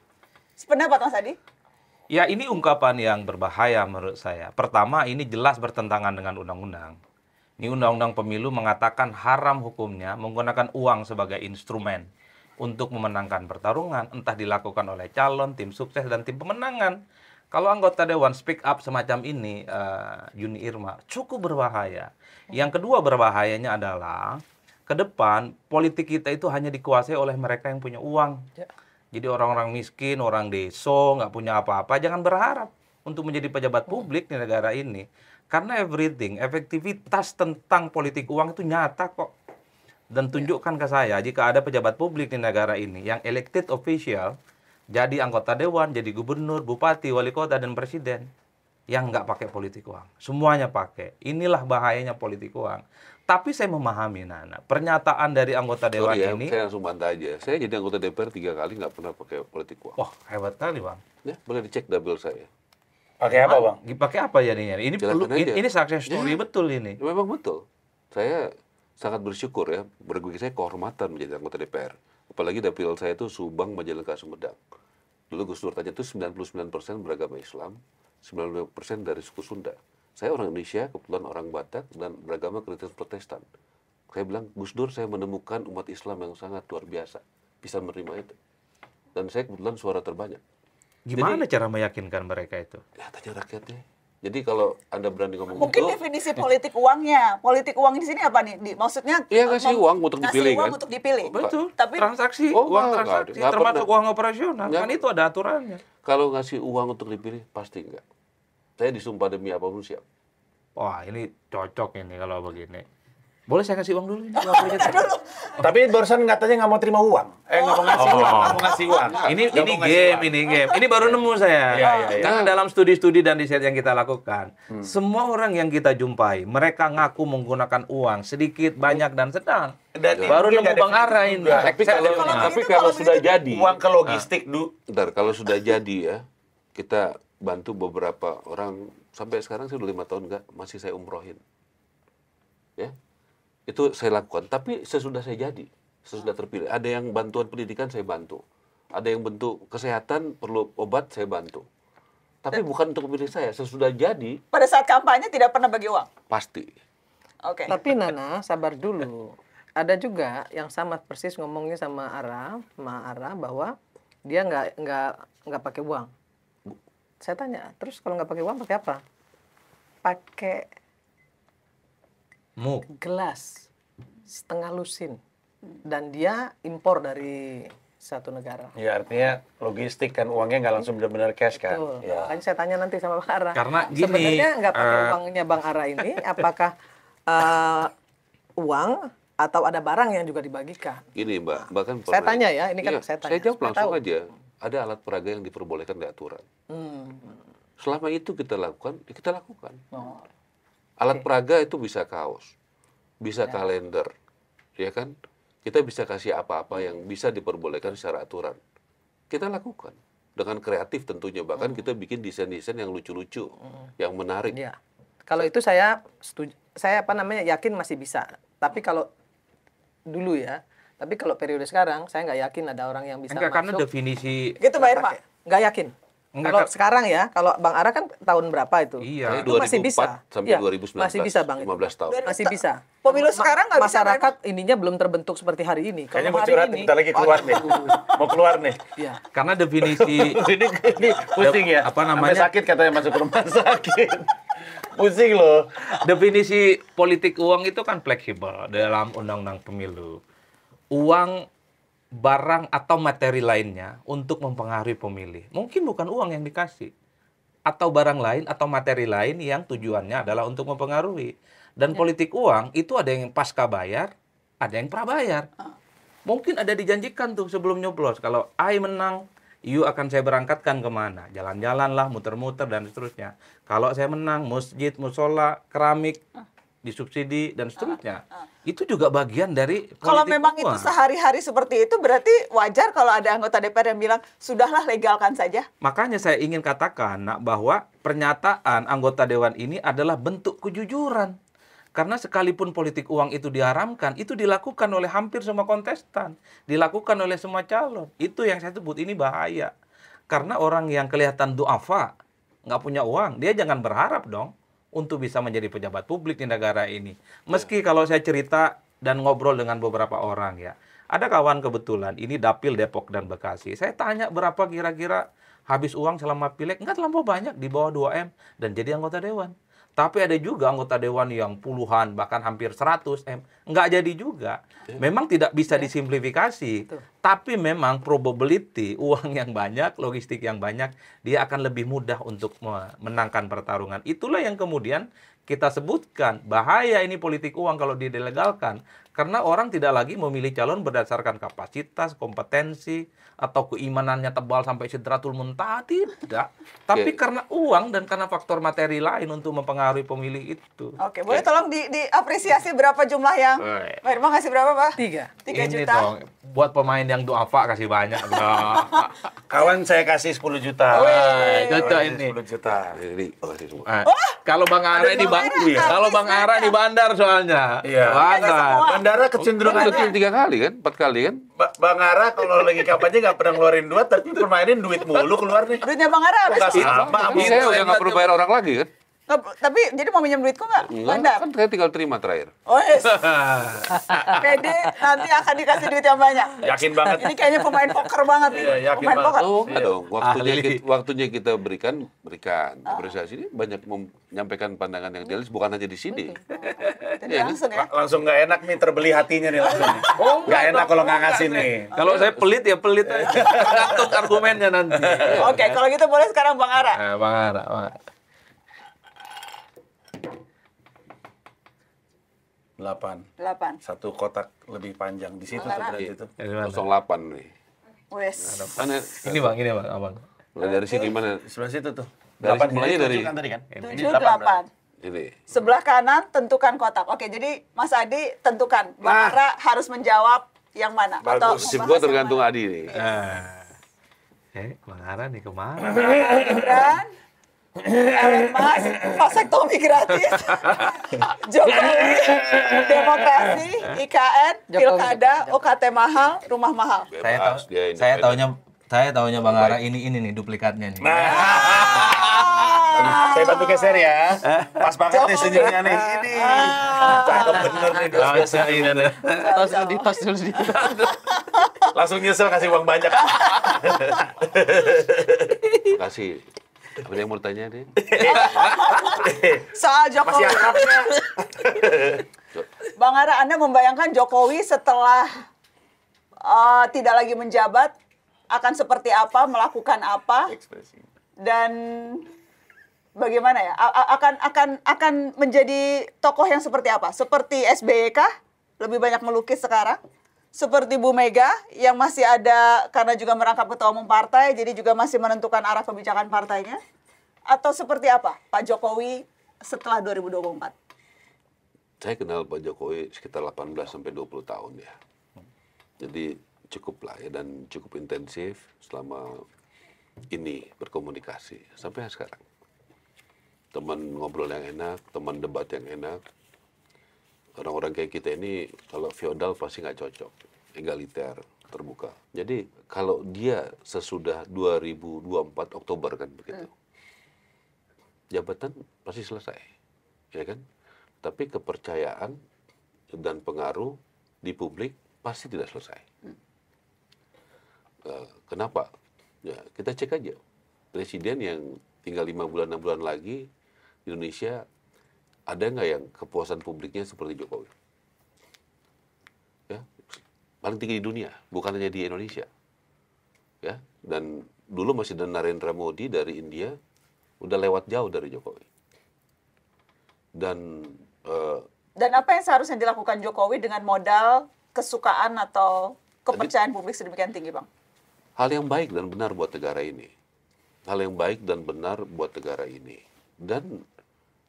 Sependapat Mas Adi? Ya ini ungkapan yang berbahaya menurut saya. Pertama ini jelas bertentangan dengan undang-undang. Ini undang-undang pemilu mengatakan haram hukumnya menggunakan uang sebagai instrumen untuk memenangkan pertarungan, entah dilakukan oleh calon, tim sukses, dan tim pemenangan. Kalau anggota dewan speak up semacam ini, eh, Yuni Irma, cukup berbahaya. Yang kedua berbahayanya adalah ke depan politik kita itu hanya dikuasai oleh mereka yang punya uang. Ya. Jadi orang-orang miskin, orang deso, nggak punya apa-apa, jangan berharap untuk menjadi pejabat publik di negara ini. Karena everything, efektivitas tentang politik uang itu nyata kok. Dan tunjukkan ke saya, jika ada pejabat publik di negara ini yang elected official, jadi anggota dewan, jadi gubernur, bupati, wali kota, dan presiden, yang nggak pakai politik uang. Semuanya pakai. Inilah bahayanya politik uang. Tapi saya memahami, Nana, pernyataan dari anggota dewan Sorry ya, ini, saya langsung bantah aja. Saya jadi anggota DPR tiga kali nggak pernah pakai politik uang. wah hebat kali bang. Ya, boleh dicek double saya. pakai apa, Bang? Dipakai apa ya ini? Ini perlu ini, aja. ini success story Ya. betul ini. Ya, memang betul. Saya sangat bersyukur ya, bagi saya kehormatan menjadi anggota DPR. Apalagi dapil saya itu Subang, Majalengka, Sumedang. Dulu Gus Dur tanya itu 99% beragama Islam, 90% dari suku Sunda. Saya orang Indonesia, kebetulan orang Batak dan beragama Kristen Protestan. Saya bilang, Gus Dur saya menemukan umat Islam yang sangat luar biasa. Bisa menerima itu. Dan saya kebetulan suara terbanyak. Gimana cara meyakinkan mereka itu? Ya, tanya rakyatnya. Jadi kalau Anda berani ngomong Mungkin itu, definisi politik uangnya. Politik uang di sini apa nih? Di, maksudnya Iya, ngasih uang untuk ngasih dipilih, uang kan? untuk dipilih. Betul. Tapi transaksi, Oh, uang enggak, enggak transaksi, ada. Enggak termasuk uang operasional. Enggak. Kan itu ada aturannya. kalau ngasih uang untuk dipilih, pasti enggak. Saya disumpah demi apa pun siap. Wah, ini cocok ini kalau begini. Boleh saya kasih uang dulu ini? Tapi barusan katanya nggak mau terima uang. Eh nggak mau ngasih Oh. uang, nggak mau ngasih uang. ini Nggak ini game, uang. ini game. Ini baru nemu saya. Iya, iya, iya. Karena dalam studi-studi dan riset yang kita lakukan, Hmm. semua orang yang kita jumpai, mereka ngaku menggunakan uang sedikit, banyak dan sedang. Dan ini baru nemu Bang Ara ini. Tapi kalau, tapi kalau kalau sudah jadi, Uang ke logistik, Du. ntar kalau sudah jadi ya, kita bantu beberapa orang sampai sekarang saya udah lima tahun enggak masih saya umrohin. Ya, itu saya lakukan. Tapi sesudah saya jadi, sesudah terpilih, ada yang bantuan pendidikan saya bantu, ada yang bentuk kesehatan perlu obat saya bantu. Tapi bukan untuk milik saya. Sesudah jadi pada saat kampanye tidak pernah bagi uang. pasti. Oke. Tapi Nana, sabar dulu. Ada juga yang sama persis ngomongnya sama Ara, sama Ara bahwa dia nggak nggak nggak pakai uang. Saya tanya, terus kalau nggak pakai uang pakai apa? Pakai Muk. gelas setengah lusin dan dia impor dari satu negara. Ya artinya logistik kan uangnya nggak langsung benar-benar cash kan. Betul. Ya. Makanya saya tanya nanti sama Bang Ara. Karena gini, sebenarnya nggak pakai eh, uangnya Bang Ara ini, apakah eh, uang atau ada barang yang juga dibagikan? Gini Mbak, bahkan Saya tanya ya, ini kan Iya, saya tanya, Saya jawab langsung tahu. aja. Ada alat peraga yang diperbolehkan di aturan. Hmm. Selama itu kita lakukan, ya kita lakukan. Oh. Alat peraga itu bisa kaos, bisa Ya. kalender, ya kan? Kita bisa kasih apa-apa yang bisa diperbolehkan secara aturan. Kita lakukan dengan kreatif tentunya. Hmm. Bahkan kita bikin desain-desain yang lucu-lucu, yang menarik. Iya. Kalau itu saya setuju, saya apa namanya yakin masih bisa. Tapi kalau dulu ya, tapi kalau periode sekarang saya nggak yakin ada orang yang bisa Enggak, karena masuk. definisi Gitu Mbak Irma. Nggak yakin. Enggak, kalau sekarang ya, kalau Bang Ara kan tahun berapa itu? Iya. Itu masih 2004 bisa. sampai Iya, 2019. Masih bisa Bang. itu. 15 tahun. Masih bisa. Pemilu sekarang nggak bisa, Masyarakat ininya belum terbentuk seperti hari ini. Kayaknya mau curhat ini, bentar lagi keluar nih. Mau keluar nih. Iya. karena definisi ini, ini pusing ya. Apa Sampai namanya? sakit katanya masuk rumah sakit. pusing loh. definisi politik uang itu kan fleksibel dalam undang-undang pemilu. Uang barang atau materi lainnya untuk mempengaruhi pemilih. Mungkin bukan uang yang dikasih atau barang lain atau materi lain yang tujuannya adalah untuk mempengaruhi. Dan politik uang itu ada yang pasca bayar, ada yang prabayar. Mungkin ada dijanjikan tuh sebelum nyoblos. Kalau I menang, you akan saya berangkatkan ke mana? Jalan-jalan lah, muter-muter dan seterusnya. Kalau saya menang, masjid, musola, keramik, disubsidi dan seterusnya. Itu juga bagian dari Kalau memang itu uang. sehari-hari seperti itu berarti wajar kalau ada anggota DPR yang bilang sudahlah legalkan saja. Makanya saya ingin katakan nak bahwa pernyataan anggota dewan ini adalah bentuk kejujuran. Karena sekalipun politik uang itu diharamkan, itu dilakukan oleh hampir semua kontestan, dilakukan oleh semua calon. Itu yang saya sebut ini bahaya. Karena orang yang kelihatan duafa, nggak punya uang, dia jangan berharap dong untuk bisa menjadi pejabat publik di negara ini. Meski kalau saya cerita dan ngobrol dengan beberapa orang ya, ada kawan kebetulan ini dapil Depok dan Bekasi. Saya tanya berapa kira-kira habis uang selama pileg, nggak terlampau banyak di bawah 2 m dan jadi anggota dewan. Tapi ada juga anggota dewan yang puluhan bahkan hampir 100 m, nggak jadi juga. Memang tidak bisa disimplifikasi, tapi memang probability uang yang banyak, logistik yang banyak, dia akan lebih mudah untuk menangkan pertarungan. Itulah yang kemudian kita sebutkan bahaya ini politik uang kalau dilegalkan karena orang tidak lagi memilih calon berdasarkan kapasitas, kompetensi atau keimanannya tebal sampai sidratul muntaha tidak, tapi Oke. karena uang dan karena faktor materi lain untuk mempengaruhi pemilih itu. Oke, boleh tolong di, diapresiasi berapa jumlah yang Baik. Pak Irma kasih berapa, Pak? Tiga. Tiga Ini juta. dong, buat pemain yang duafa kasih banyak. Kawan saya kasih 10 juta. Wih, cocok ini. 10 juta. Oh, kalau Bang Ara di Iya. kalau Bang Ara di bandar soalnya. Iya. Bandar. Bandara kecenderungan Kecil tiga kali kan, empat kali kan? Ba- Bang Ara kalau lagi kampanye nggak pernah ngeluarin duit, tapi permainin duit mulu keluar nih. Duitnya Bang Ara Kok nggak habis. sama? Saya udah nggak perlu bayar orang lagi kan? Nggak- tapi jadi mau minjem duitku nggak? Enggak, Bandar. kan saya tinggal terima terakhir. Oh, yes. Pede nanti akan dikasih duit yang banyak. Yakin banget. Ini kayaknya pemain poker banget nih. Iya, yakin pemain banget. poker. Oh, enggak dong. Waktunya Ahli. kita, waktunya kita berikan, berikan. Apresiasi ini banyak menyampaikan pandangan yang jelas, bukan hanya di sini. Jadi Iya, langsung ya. La- langsung nggak enak nih terbeli hatinya nih langsung. nih. nggak enak kalau nggak ngasih nih. Kalau saya pelit ya pelit aja. Tergantung argumennya nanti. Oke, kalau gitu boleh sekarang Bang Ara. Eh, Bang Ara, Bang Ara. Delapan. 8. Satu kotak lebih panjang di situ tuh berarti itu. Dari mana? 08 nih. Wes. Mana? Ini Bang, ini Bang, abang. Mulai dari sini mana? Di sebelah situ tuh. Dari Delapan mulainya Tujuh dari- kan tadi kan? 7 8. Ini. Sebelah kanan tentukan kotak. Oke, jadi Mas Adi tentukan. Bang Nah. Ara harus menjawab yang mana atau Bagus. Sip membahas gua tergantung mana. Adi nih. Eh, Bang Ara nih ke mana? Gibran, Elon Musk, vasektomi gratis, Jokowi, demokrasi, IKN, Jokowi. pilkada, OKT mahal, rumah mahal. saya tahu, saya taunya, saya taunya Bang Ara ini ini nih duplikatnya nih. Nah, saya bantu geser ya. Pas banget nih senyumnya nih. Ini cakep bener nih. Ah, saya ini dulu di tos dulu di. Langsung nyesel kasih uang banyak. Kasih. Apa yang mau tanya nih? Soal Jokowi. Bang Ara, Anda membayangkan Jokowi setelah eh, tidak lagi menjabat akan seperti apa, melakukan apa, Ekspresi. dan bagaimana ya? A- a- akan akan akan menjadi tokoh yang seperti apa? Seperti SBY kah? Lebih banyak melukis sekarang? Seperti Bu Mega yang masih ada karena juga merangkap ketua umum partai, jadi juga masih menentukan arah kebijakan partainya? Atau seperti apa Pak Jokowi setelah 2024? Saya kenal Pak Jokowi sekitar 18 sampai 20 tahun ya. Jadi cukup lah ya dan cukup intensif selama ini berkomunikasi sampai sekarang. Teman ngobrol yang enak, teman debat yang enak. Orang-orang kayak kita ini kalau feodal pasti nggak cocok, egaliter, terbuka. Jadi kalau dia sesudah 2024 Oktober kan begitu, jabatan pasti selesai, ya kan? Tapi kepercayaan dan pengaruh di publik pasti tidak selesai. Eh, kenapa? Ya kita cek aja presiden yang tinggal lima bulan enam bulan lagi di Indonesia ada nggak yang kepuasan publiknya seperti Jokowi? Ya, paling tinggi di dunia, bukan hanya di Indonesia. Ya, dan dulu masih ada Narendra Modi dari India, udah lewat jauh dari Jokowi. Dan eh, Dan apa yang seharusnya dilakukan Jokowi dengan modal kesukaan atau kepercayaan publik sedemikian tinggi, Bang? hal yang baik dan benar buat negara ini. Hal yang baik dan benar buat negara ini. Dan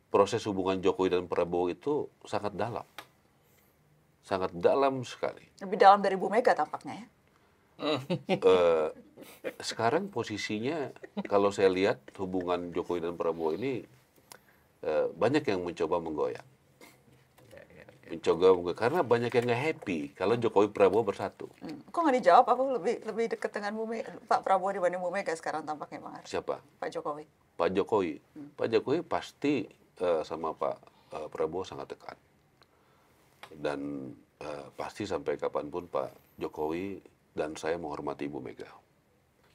proses hubungan Jokowi dan Prabowo itu sangat dalam. Sangat dalam sekali. Lebih dalam dari Bu Mega tampaknya ya. Eh, sekarang posisinya kalau saya lihat hubungan Jokowi dan Prabowo ini eh, banyak yang mencoba menggoyang. Mencoba menggoyang karena banyak yang nggak happy kalau Jokowi Prabowo bersatu. Hmm. Kok nggak dijawab? Aku lebih lebih dekat dengan Bu Mega, Pak Prabowo dibanding Bu Mega sekarang tampaknya, Bang. Siapa? Pak Jokowi. Pak Jokowi. Pak Jokowi pasti eh, sama Pak eh, Prabowo sangat dekat. Dan eh, pasti sampai kapan pun Pak Jokowi dan saya menghormati Ibu Mega.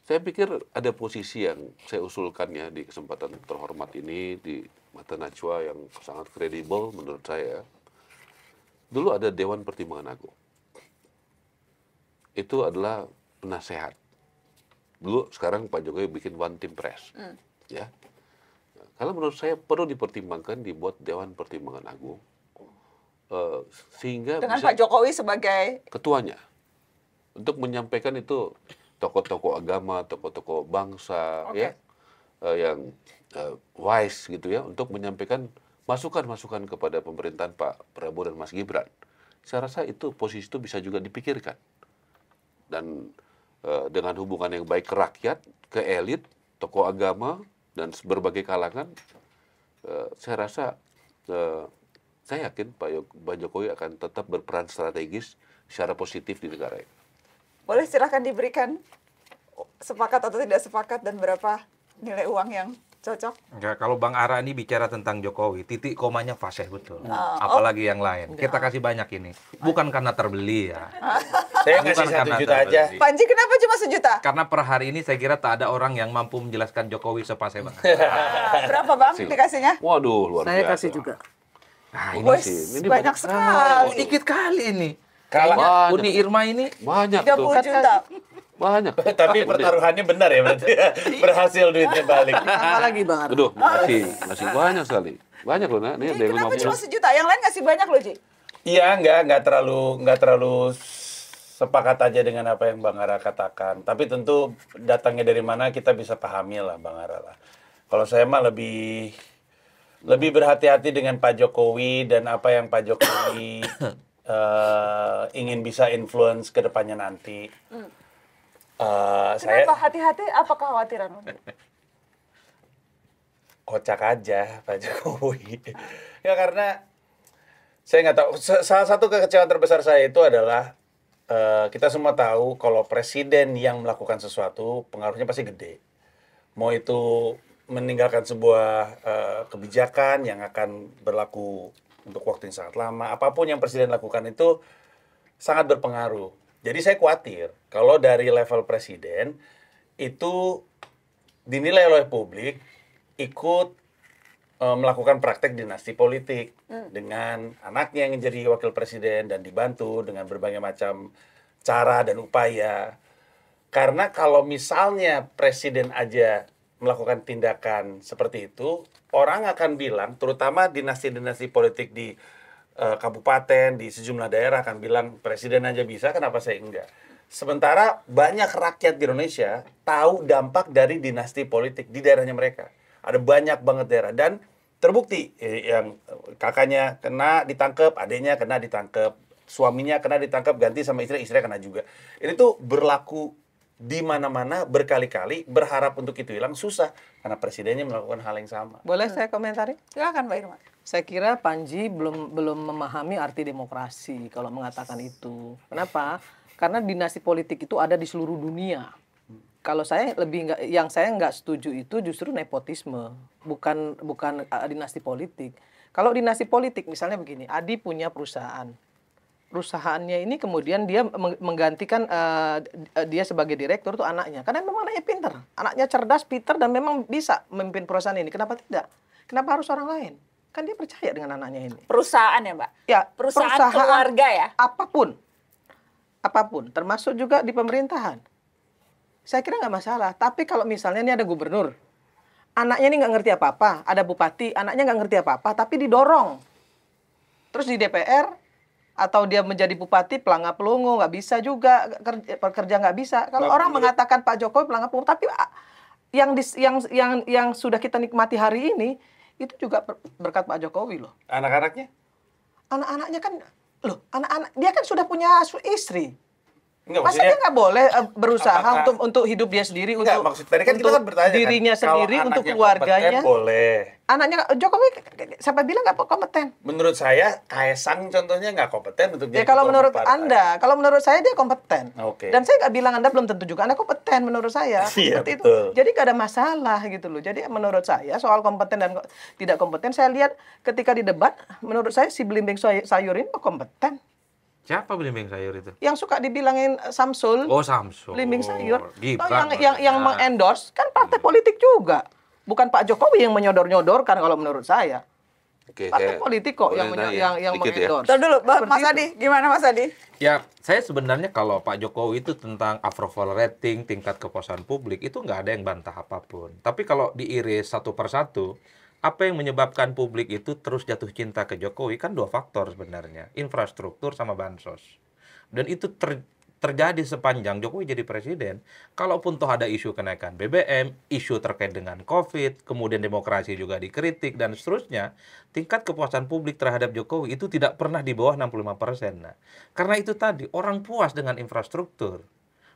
Saya pikir ada posisi yang saya usulkan ya di kesempatan terhormat ini di mata Najwa yang sangat kredibel menurut saya. Dulu ada Dewan Pertimbangan Agung. Itu adalah penasehat. Dulu sekarang Pak Jokowi bikin one team press. Ya. Kalau menurut saya perlu dipertimbangkan dibuat Dewan Pertimbangan Agung. Eh, sehingga Dengan bisa Pak Jokowi sebagai ketuanya untuk menyampaikan itu tokoh-tokoh agama, tokoh-tokoh bangsa Oke. ya eh, yang eh, wise gitu ya untuk menyampaikan masukan-masukan kepada pemerintahan Pak Prabowo dan Mas Gibran. Saya rasa itu posisi itu bisa juga dipikirkan dan eh, dengan hubungan yang baik ke rakyat, ke elit, tokoh agama dan berbagai kalangan, eh, saya rasa eh, saya yakin Pak Pak Jokowi akan tetap berperan strategis secara positif di negara ini. boleh silahkan diberikan sepakat atau tidak sepakat dan berapa nilai uang yang cocok? Enggak, kalau Bang Ara ini bicara tentang Jokowi, titik komanya fasih betul. Oh. Apalagi yang lain. Kita kasih banyak ini. Bukan karena terbeli ya. Saya Bukan ngasih satu karena juta aja. terbeli. Panji kenapa cuma sejuta? Karena per hari ini saya kira tak ada orang yang mampu menjelaskan Jokowi sepasai Bang. Ah, berapa bang Kasih. dikasihnya? Waduh, luar Saya biasa. kasih juga. Nah, ini Wes, sih, ini banyak banyak sekali. sedikit kali ini. Kalah. Banyak. Uni Irma ini Banyak 30 tuh. juta. Banyak. Tapi pertaruhannya benar ya berarti ya. Berhasil duitnya balik. Apa lagi Bang Ara? Aduh, masih masih banyak sekali. Banyak loh, Nak. Ini ada yang kenapa cuma 50. sejuta? Yang lain ngasih banyak loh, Ji. Iya, nggak nggak terlalu nggak terlalu sepakat aja dengan apa yang Bang Ara katakan. Tapi tentu datangnya dari mana kita bisa pahami lah Bang Ara lah. Kalau saya mah lebih lebih berhati-hati dengan Pak Jokowi dan apa yang Pak Jokowi eh, ingin bisa influence ke depannya nanti. Eh, saya Kenapa hati-hati? Apa kekhawatiran? kocak aja Pak Jokowi. ya karena saya nggak tahu. Salah satu kekecewaan terbesar saya itu adalah eh, kita semua tahu kalau presiden yang melakukan sesuatu pengaruhnya pasti gede. Mau itu meninggalkan sebuah eh, kebijakan yang akan berlaku untuk waktu yang sangat lama, apa pun yang presiden lakukan itu sangat berpengaruh. Jadi saya khawatir kalau dari level presiden itu dinilai oleh publik ikut eh, melakukan praktek dinasti politik dengan anaknya yang jadi wakil presiden dan dibantu dengan berbagai macam cara dan upaya. Karena kalau misalnya presiden aja melakukan tindakan seperti itu, orang akan bilang, terutama dinasti-dinasti politik di eh, kabupaten, di sejumlah daerah akan bilang presiden aja bisa, kenapa saya enggak? Sementara banyak rakyat di Indonesia tahu dampak dari dinasti politik di daerahnya mereka. Ada banyak banget daerah dan terbukti eh, yang kakaknya kena ditangkap, adiknya kena ditangkap, suaminya kena ditangkap ganti sama istri, istrinya kena juga. Ini tuh berlaku di mana-mana berkali-kali berharap untuk itu hilang susah karena presidennya melakukan hal yang sama. Boleh saya komentari? Silakan Mbak Irma. Saya kira Panji belum belum memahami arti demokrasi kalau mengatakan itu. Kenapa? Karena dinasti politik itu ada di seluruh dunia. Kalau saya lebih nggak, yang saya nggak setuju itu justru nepotisme, bukan bukan uh, dinasti politik. Kalau dinasti politik misalnya begini, Adi punya perusahaan, perusahaannya ini kemudian dia meng- menggantikan uh, dia sebagai direktur tuh anaknya, karena memang anaknya pinter, anaknya cerdas, pinter dan memang bisa memimpin perusahaan ini. Kenapa tidak? Kenapa harus orang lain? Kan dia percaya dengan anaknya ini. Perusahaan ya Mbak? Ya, Perusahaan keluarga ya? Apa pun. apa pun, termasuk juga di pemerintahan. Saya kira nggak masalah. Tapi kalau misalnya ini ada gubernur, anaknya ini nggak ngerti apa-apa, ada bupati, anaknya nggak ngerti apa-apa, tapi didorong. Terus di DPR atau dia menjadi bupati pelangga pelongo nggak bisa juga kerja, pekerja nggak bisa. Kalau orang mengatakan Pak Jokowi pelangga pelongo, tapi ah, yang dis- yang yang yang sudah kita nikmati hari ini itu juga ber- berkat Pak Jokowi loh. Anak-anaknya? Anak-anaknya kan loh, anak-anak dia kan sudah punya istri. Enggak, Masa maksudnya dia nggak boleh eh, berusaha apakah- untuk untuk hidup dia sendiri Enggak, untuk maksud tadi kan kita kan bertanya kan, dirinya kalau sendiri untuk keluarganya. boleh. Anaknya Jokowi siapa bilang nggak kompeten? Menurut saya Kaisang contohnya nggak kompeten untuk Ya jadi kalau menurut partai. Anda, kalau menurut saya dia kompeten. Oke. Dan saya nggak bilang Anda belum tentu juga Anda kompeten menurut saya. Iya, Seperti betul. itu. Jadi nggak ada masalah gitu loh. Jadi menurut saya soal kompeten dan tidak kompeten, saya lihat ketika di debat, menurut saya si Belimbing Say- sayur ini kompeten. Siapa belimbing sayur itu? Yang suka dibilangin eh, Samsul, Oh Samsul. Belimbing sayur. Gibran Toh yang yang yang mengendorse kan partai politik juga. Bukan Pak Jokowi yang menyodor-nyodorkan kalau menurut saya. Oke, Partai saya politik kok yang nanya yang yang ya. mengendorse. Tar dulu, Seperti Mas itu. Adi, gimana Mas Adi? Ya, saya sebenarnya kalau Pak Jokowi itu tentang approval rating, tingkat kepuasan publik, itu nggak ada yang bantah apa pun. Tapi kalau diiris satu persatu, apa yang menyebabkan publik itu terus jatuh cinta ke Jokowi kan dua faktor sebenarnya, infrastruktur sama bansos. Dan itu ter- terjadi sepanjang Jokowi jadi presiden. Kalaupun toh ada isu kenaikan BBM, isu terkait dengan COVID, kemudian demokrasi juga dikritik dan seterusnya, tingkat kepuasan publik terhadap Jokowi itu tidak pernah di bawah 65%. Nah, karena itu tadi orang puas dengan infrastruktur.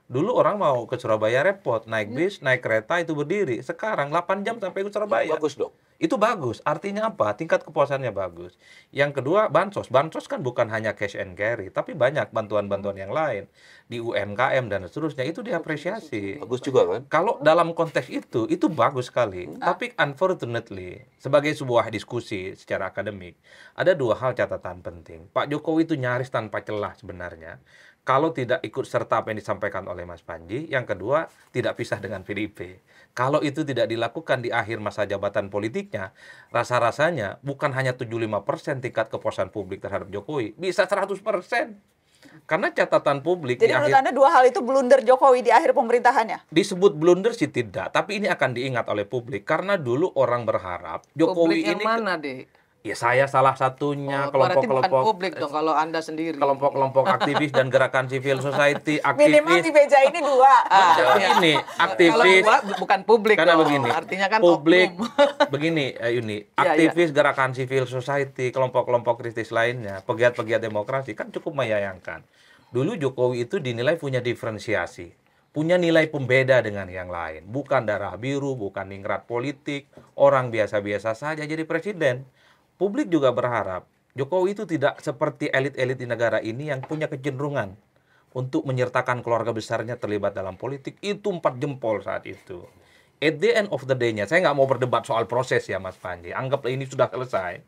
Dulu orang mau ke Surabaya repot, naik bis, naik kereta itu berdiri. Sekarang 8 jam sampai ke Surabaya. Bagus dong. Itu bagus. Artinya apa? Tingkat kepuasannya bagus. Yang kedua, bansos. Bansos kan bukan hanya cash and carry, tapi banyak bantuan-bantuan yang lain di UMKM dan seterusnya. Itu diapresiasi. Bagus juga kan? Kalau dalam konteks itu, itu bagus sekali. Tapi unfortunately, sebagai sebuah diskusi secara akademik, ada dua hal catatan penting. Pak Jokowi itu nyaris tanpa celah sebenarnya. Kalau tidak ikut serta apa yang disampaikan oleh Mas Panji, yang kedua tidak pisah dengan PDIP. Kalau itu tidak dilakukan di akhir masa jabatan politiknya, rasa-rasanya bukan hanya 75% tingkat kepuasan publik terhadap Jokowi, bisa 100%. Karena catatan publik Jadi di menurut akhir Anda dua hal itu blunder Jokowi di akhir pemerintahannya? disebut blunder sih tidak, tapi ini akan diingat oleh publik karena dulu orang berharap Jokowi publik yang ini mana, Dek? Ya saya salah satunya Oh, kelompok-kelompok publik dong kalau Anda sendiri. kelompok-kelompok aktivis dan gerakan civil society Minimal di aktivis meja ini dua. Jadi ini Kalau aktivis dua bu- bukan publik karena dong. begini Artinya kan publik oknum. begini eh, Yuni Iya, iya. aktivis gerakan civil society kelompok-kelompok kritis lainnya pegiat-pegiat demokrasi kan cukup menyayangkan dulu Jokowi itu dinilai punya diferensiasi punya nilai pembeda dengan yang lain bukan darah biru bukan ningrat politik orang biasa-biasa saja jadi presiden publik juga berharap Jokowi itu tidak seperti elit-elit di negara ini yang punya kecenderungan untuk menyertakan keluarga besarnya terlibat dalam politik itu empat jempol saat itu. At the end of the day-nya, saya nggak mau berdebat soal proses ya Mas Panji. Anggaplah ini sudah selesai.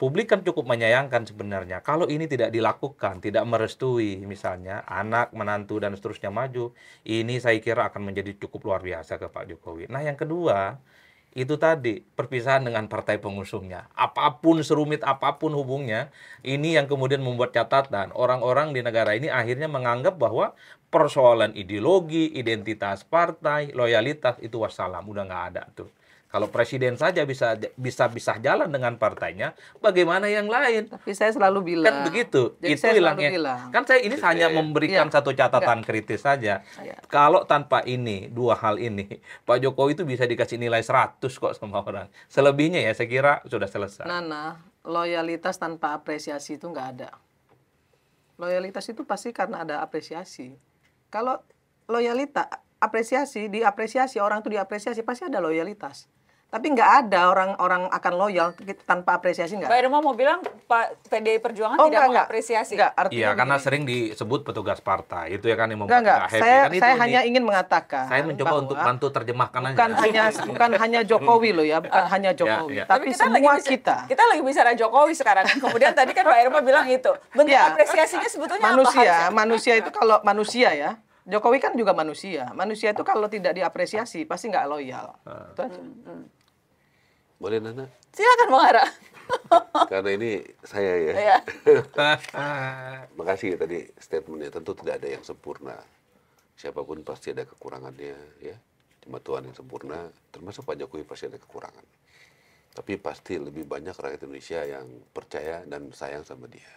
Publik kan cukup menyayangkan sebenarnya kalau ini tidak dilakukan, tidak merestui misalnya anak, menantu dan seterusnya maju, ini saya kira akan menjadi cukup luar biasa ke Pak Jokowi. Nah yang kedua, itu tadi perpisahan dengan partai pengusungnya. Apa pun serumit apa pun hubungnya, ini yang kemudian membuat catatan orang-orang di negara ini akhirnya menganggap bahwa persoalan ideologi, identitas partai, loyalitas itu wassalam, udah nggak ada tuh. Kalau presiden saja bisa bisa bisa jalan dengan partainya, bagaimana yang lain? Tapi saya selalu bilang. Kan begitu. Jadi itu saya hilang selalu ya. bilang. Kan saya ini hanya memberikan Iya. satu catatan kritis saja. Iya. Kalau tanpa ini, dua hal ini, Pak Jokowi itu bisa dikasih nilai 100 kok sama orang. Selebihnya ya saya kira sudah selesai. Nana, loyalitas tanpa apresiasi itu nggak ada. Loyalitas itu pasti karena ada apresiasi. Kalau loyalitas, apresiasi, diapresiasi, orang itu diapresiasi, pasti ada loyalitas. Tapi nggak ada orang-orang akan loyal tanpa apresiasi nggak. Mbak Irma mau bilang Pak PDI Perjuangan Oh, tidak enggak, enggak. mengapresiasi. Enggak, artinya Iya, karena begini. sering disebut petugas partai. Itu ya kan yang Enggak, membuat enggak. nggak happy. Saya, Kan itu saya ini. hanya ingin mengatakan saya mencoba bahwa untuk bantu terjemahkan aja. bukan hanya bukan hanya Jokowi loh ya, bukan hanya Jokowi, iya. tapi, kita lagi semua bicara- kita. Kita lagi bicara Jokowi sekarang. Kemudian tadi kan Mbak Irma bilang itu. Bentuk Ya, apresiasinya sebetulnya apa manusia, manusia itu kalau manusia ya, Jokowi kan juga manusia. Manusia itu kalau tidak diapresiasi pasti nggak loyal. Ah. Itu aja. Hmm. Boleh Nana? Silakan Bang Ara. Karena ini saya ya. Ya. Makasih tadi statementnya tentu tidak ada yang sempurna. Siapa pun pasti ada kekurangannya ya. Cuma Tuhan yang sempurna, termasuk Pak Jokowi pasti ada kekurangan. Tapi pasti lebih banyak rakyat Indonesia yang percaya dan sayang sama dia.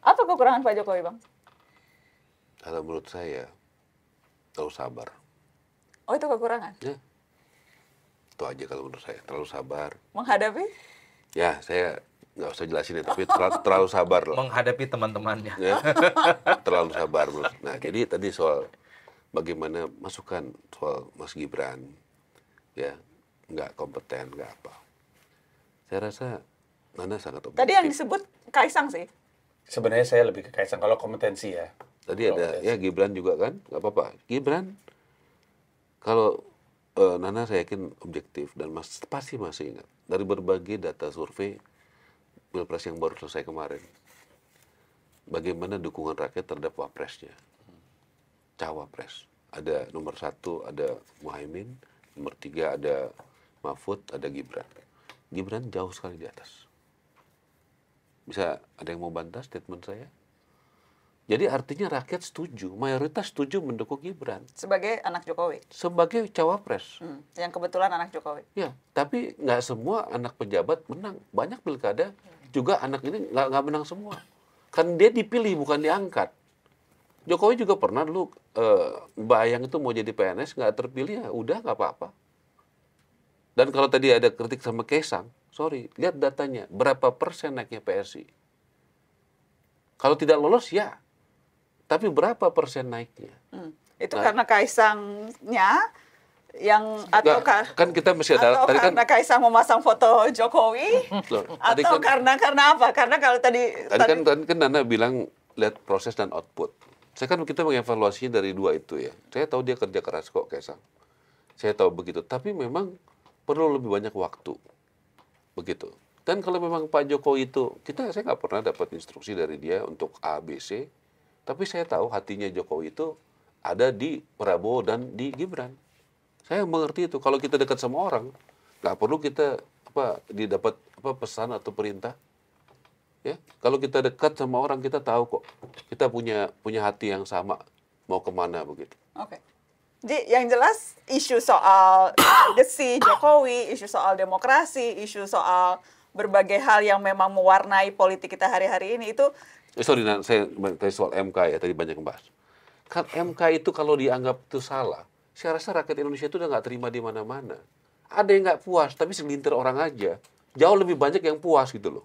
Apa kekurangan Pak Jokowi, Bang? Kalau menurut saya, terlalu sabar. Oh, itu kekurangan. Ya. Itu aja kalau menurut saya, terlalu sabar. Menghadapi? Ya, saya nggak usah jelasin ya, tapi terlalu, terlalu sabar loh. menghadapi teman-temannya. ya. terlalu sabar menurut. Nah, jadi tadi soal bagaimana masukan soal Mas Gibran, ya nggak kompeten, nggak apa. Saya rasa Nana sangat objektif. Tadi yang disebut Kaisang sih. Sebenarnya saya lebih ke Kaisang kalau kompetensi ya. Tadi ada ya Gibran juga kan, nggak apa-apa. Gibran kalau eh, Nana saya yakin objektif dan mas pasti masih ingat dari berbagai data survei pilpres yang baru selesai kemarin, bagaimana dukungan rakyat terhadap wapresnya, cawapres. Ada nomor satu ada Muhaimin, nomor tiga ada Mahfud, ada Gibran. Gibran jauh sekali di atas. Bisa ada yang mau bantah statement saya? Jadi artinya rakyat setuju, mayoritas setuju mendukung Gibran Sebagai anak Jokowi. sebagai cawapres. Hmm, yang kebetulan anak Jokowi. Ya, tapi nggak semua anak pejabat menang. Banyak pilkada juga anak ini nggak nggak menang semua. Kan dia dipilih bukan diangkat. Jokowi juga pernah dulu eh, bayang itu mau jadi PNS nggak terpilih ya udah nggak apa-apa. Dan kalau tadi ada kritik sama Kesang, sorry, lihat datanya berapa persen naiknya PSI. Kalau tidak lolos ya, tapi berapa persen naiknya? Hmm. Itu Nah. karena Kaisangnya yang atau ka- kan kita masih ada atau tadi kan karena Kaisang memasang foto Jokowi Loh, tadi atau kan- karena karena apa? Karena kalau tadi Tadi kan tadi kan Nana bilang lihat proses dan output. Saya kan kita mengevaluasinya dari dua itu ya. Saya tahu dia kerja keras kok Kaisang. Saya tahu begitu. Tapi memang perlu lebih banyak waktu. Begitu. Dan kalau memang Pak Jokowi itu, kita saya nggak pernah dapat instruksi dari dia untuk A, B, C. Tapi saya tahu hatinya Jokowi itu ada di Prabowo dan di Gibran. Saya mengerti itu. Kalau kita dekat sama orang, nggak perlu kita apa didapat apa pesan atau perintah ya kalau kita dekat sama orang kita tahu kok kita punya punya hati yang sama mau ke mana begitu Oke. Jadi yang jelas isu soal legacy Jokowi, isu soal demokrasi, isu soal berbagai hal yang memang mewarnai politik kita hari-hari ini itu eh, sorry Nan, saya tadi soal MK ya tadi banyak yang bahas. Kan MK itu kalau dianggap itu salah saya rasa rakyat Indonesia itu udah nggak terima di mana-mana. Ada yang nggak puas tapi segelintir orang aja. Jauh lebih banyak yang puas gitu loh.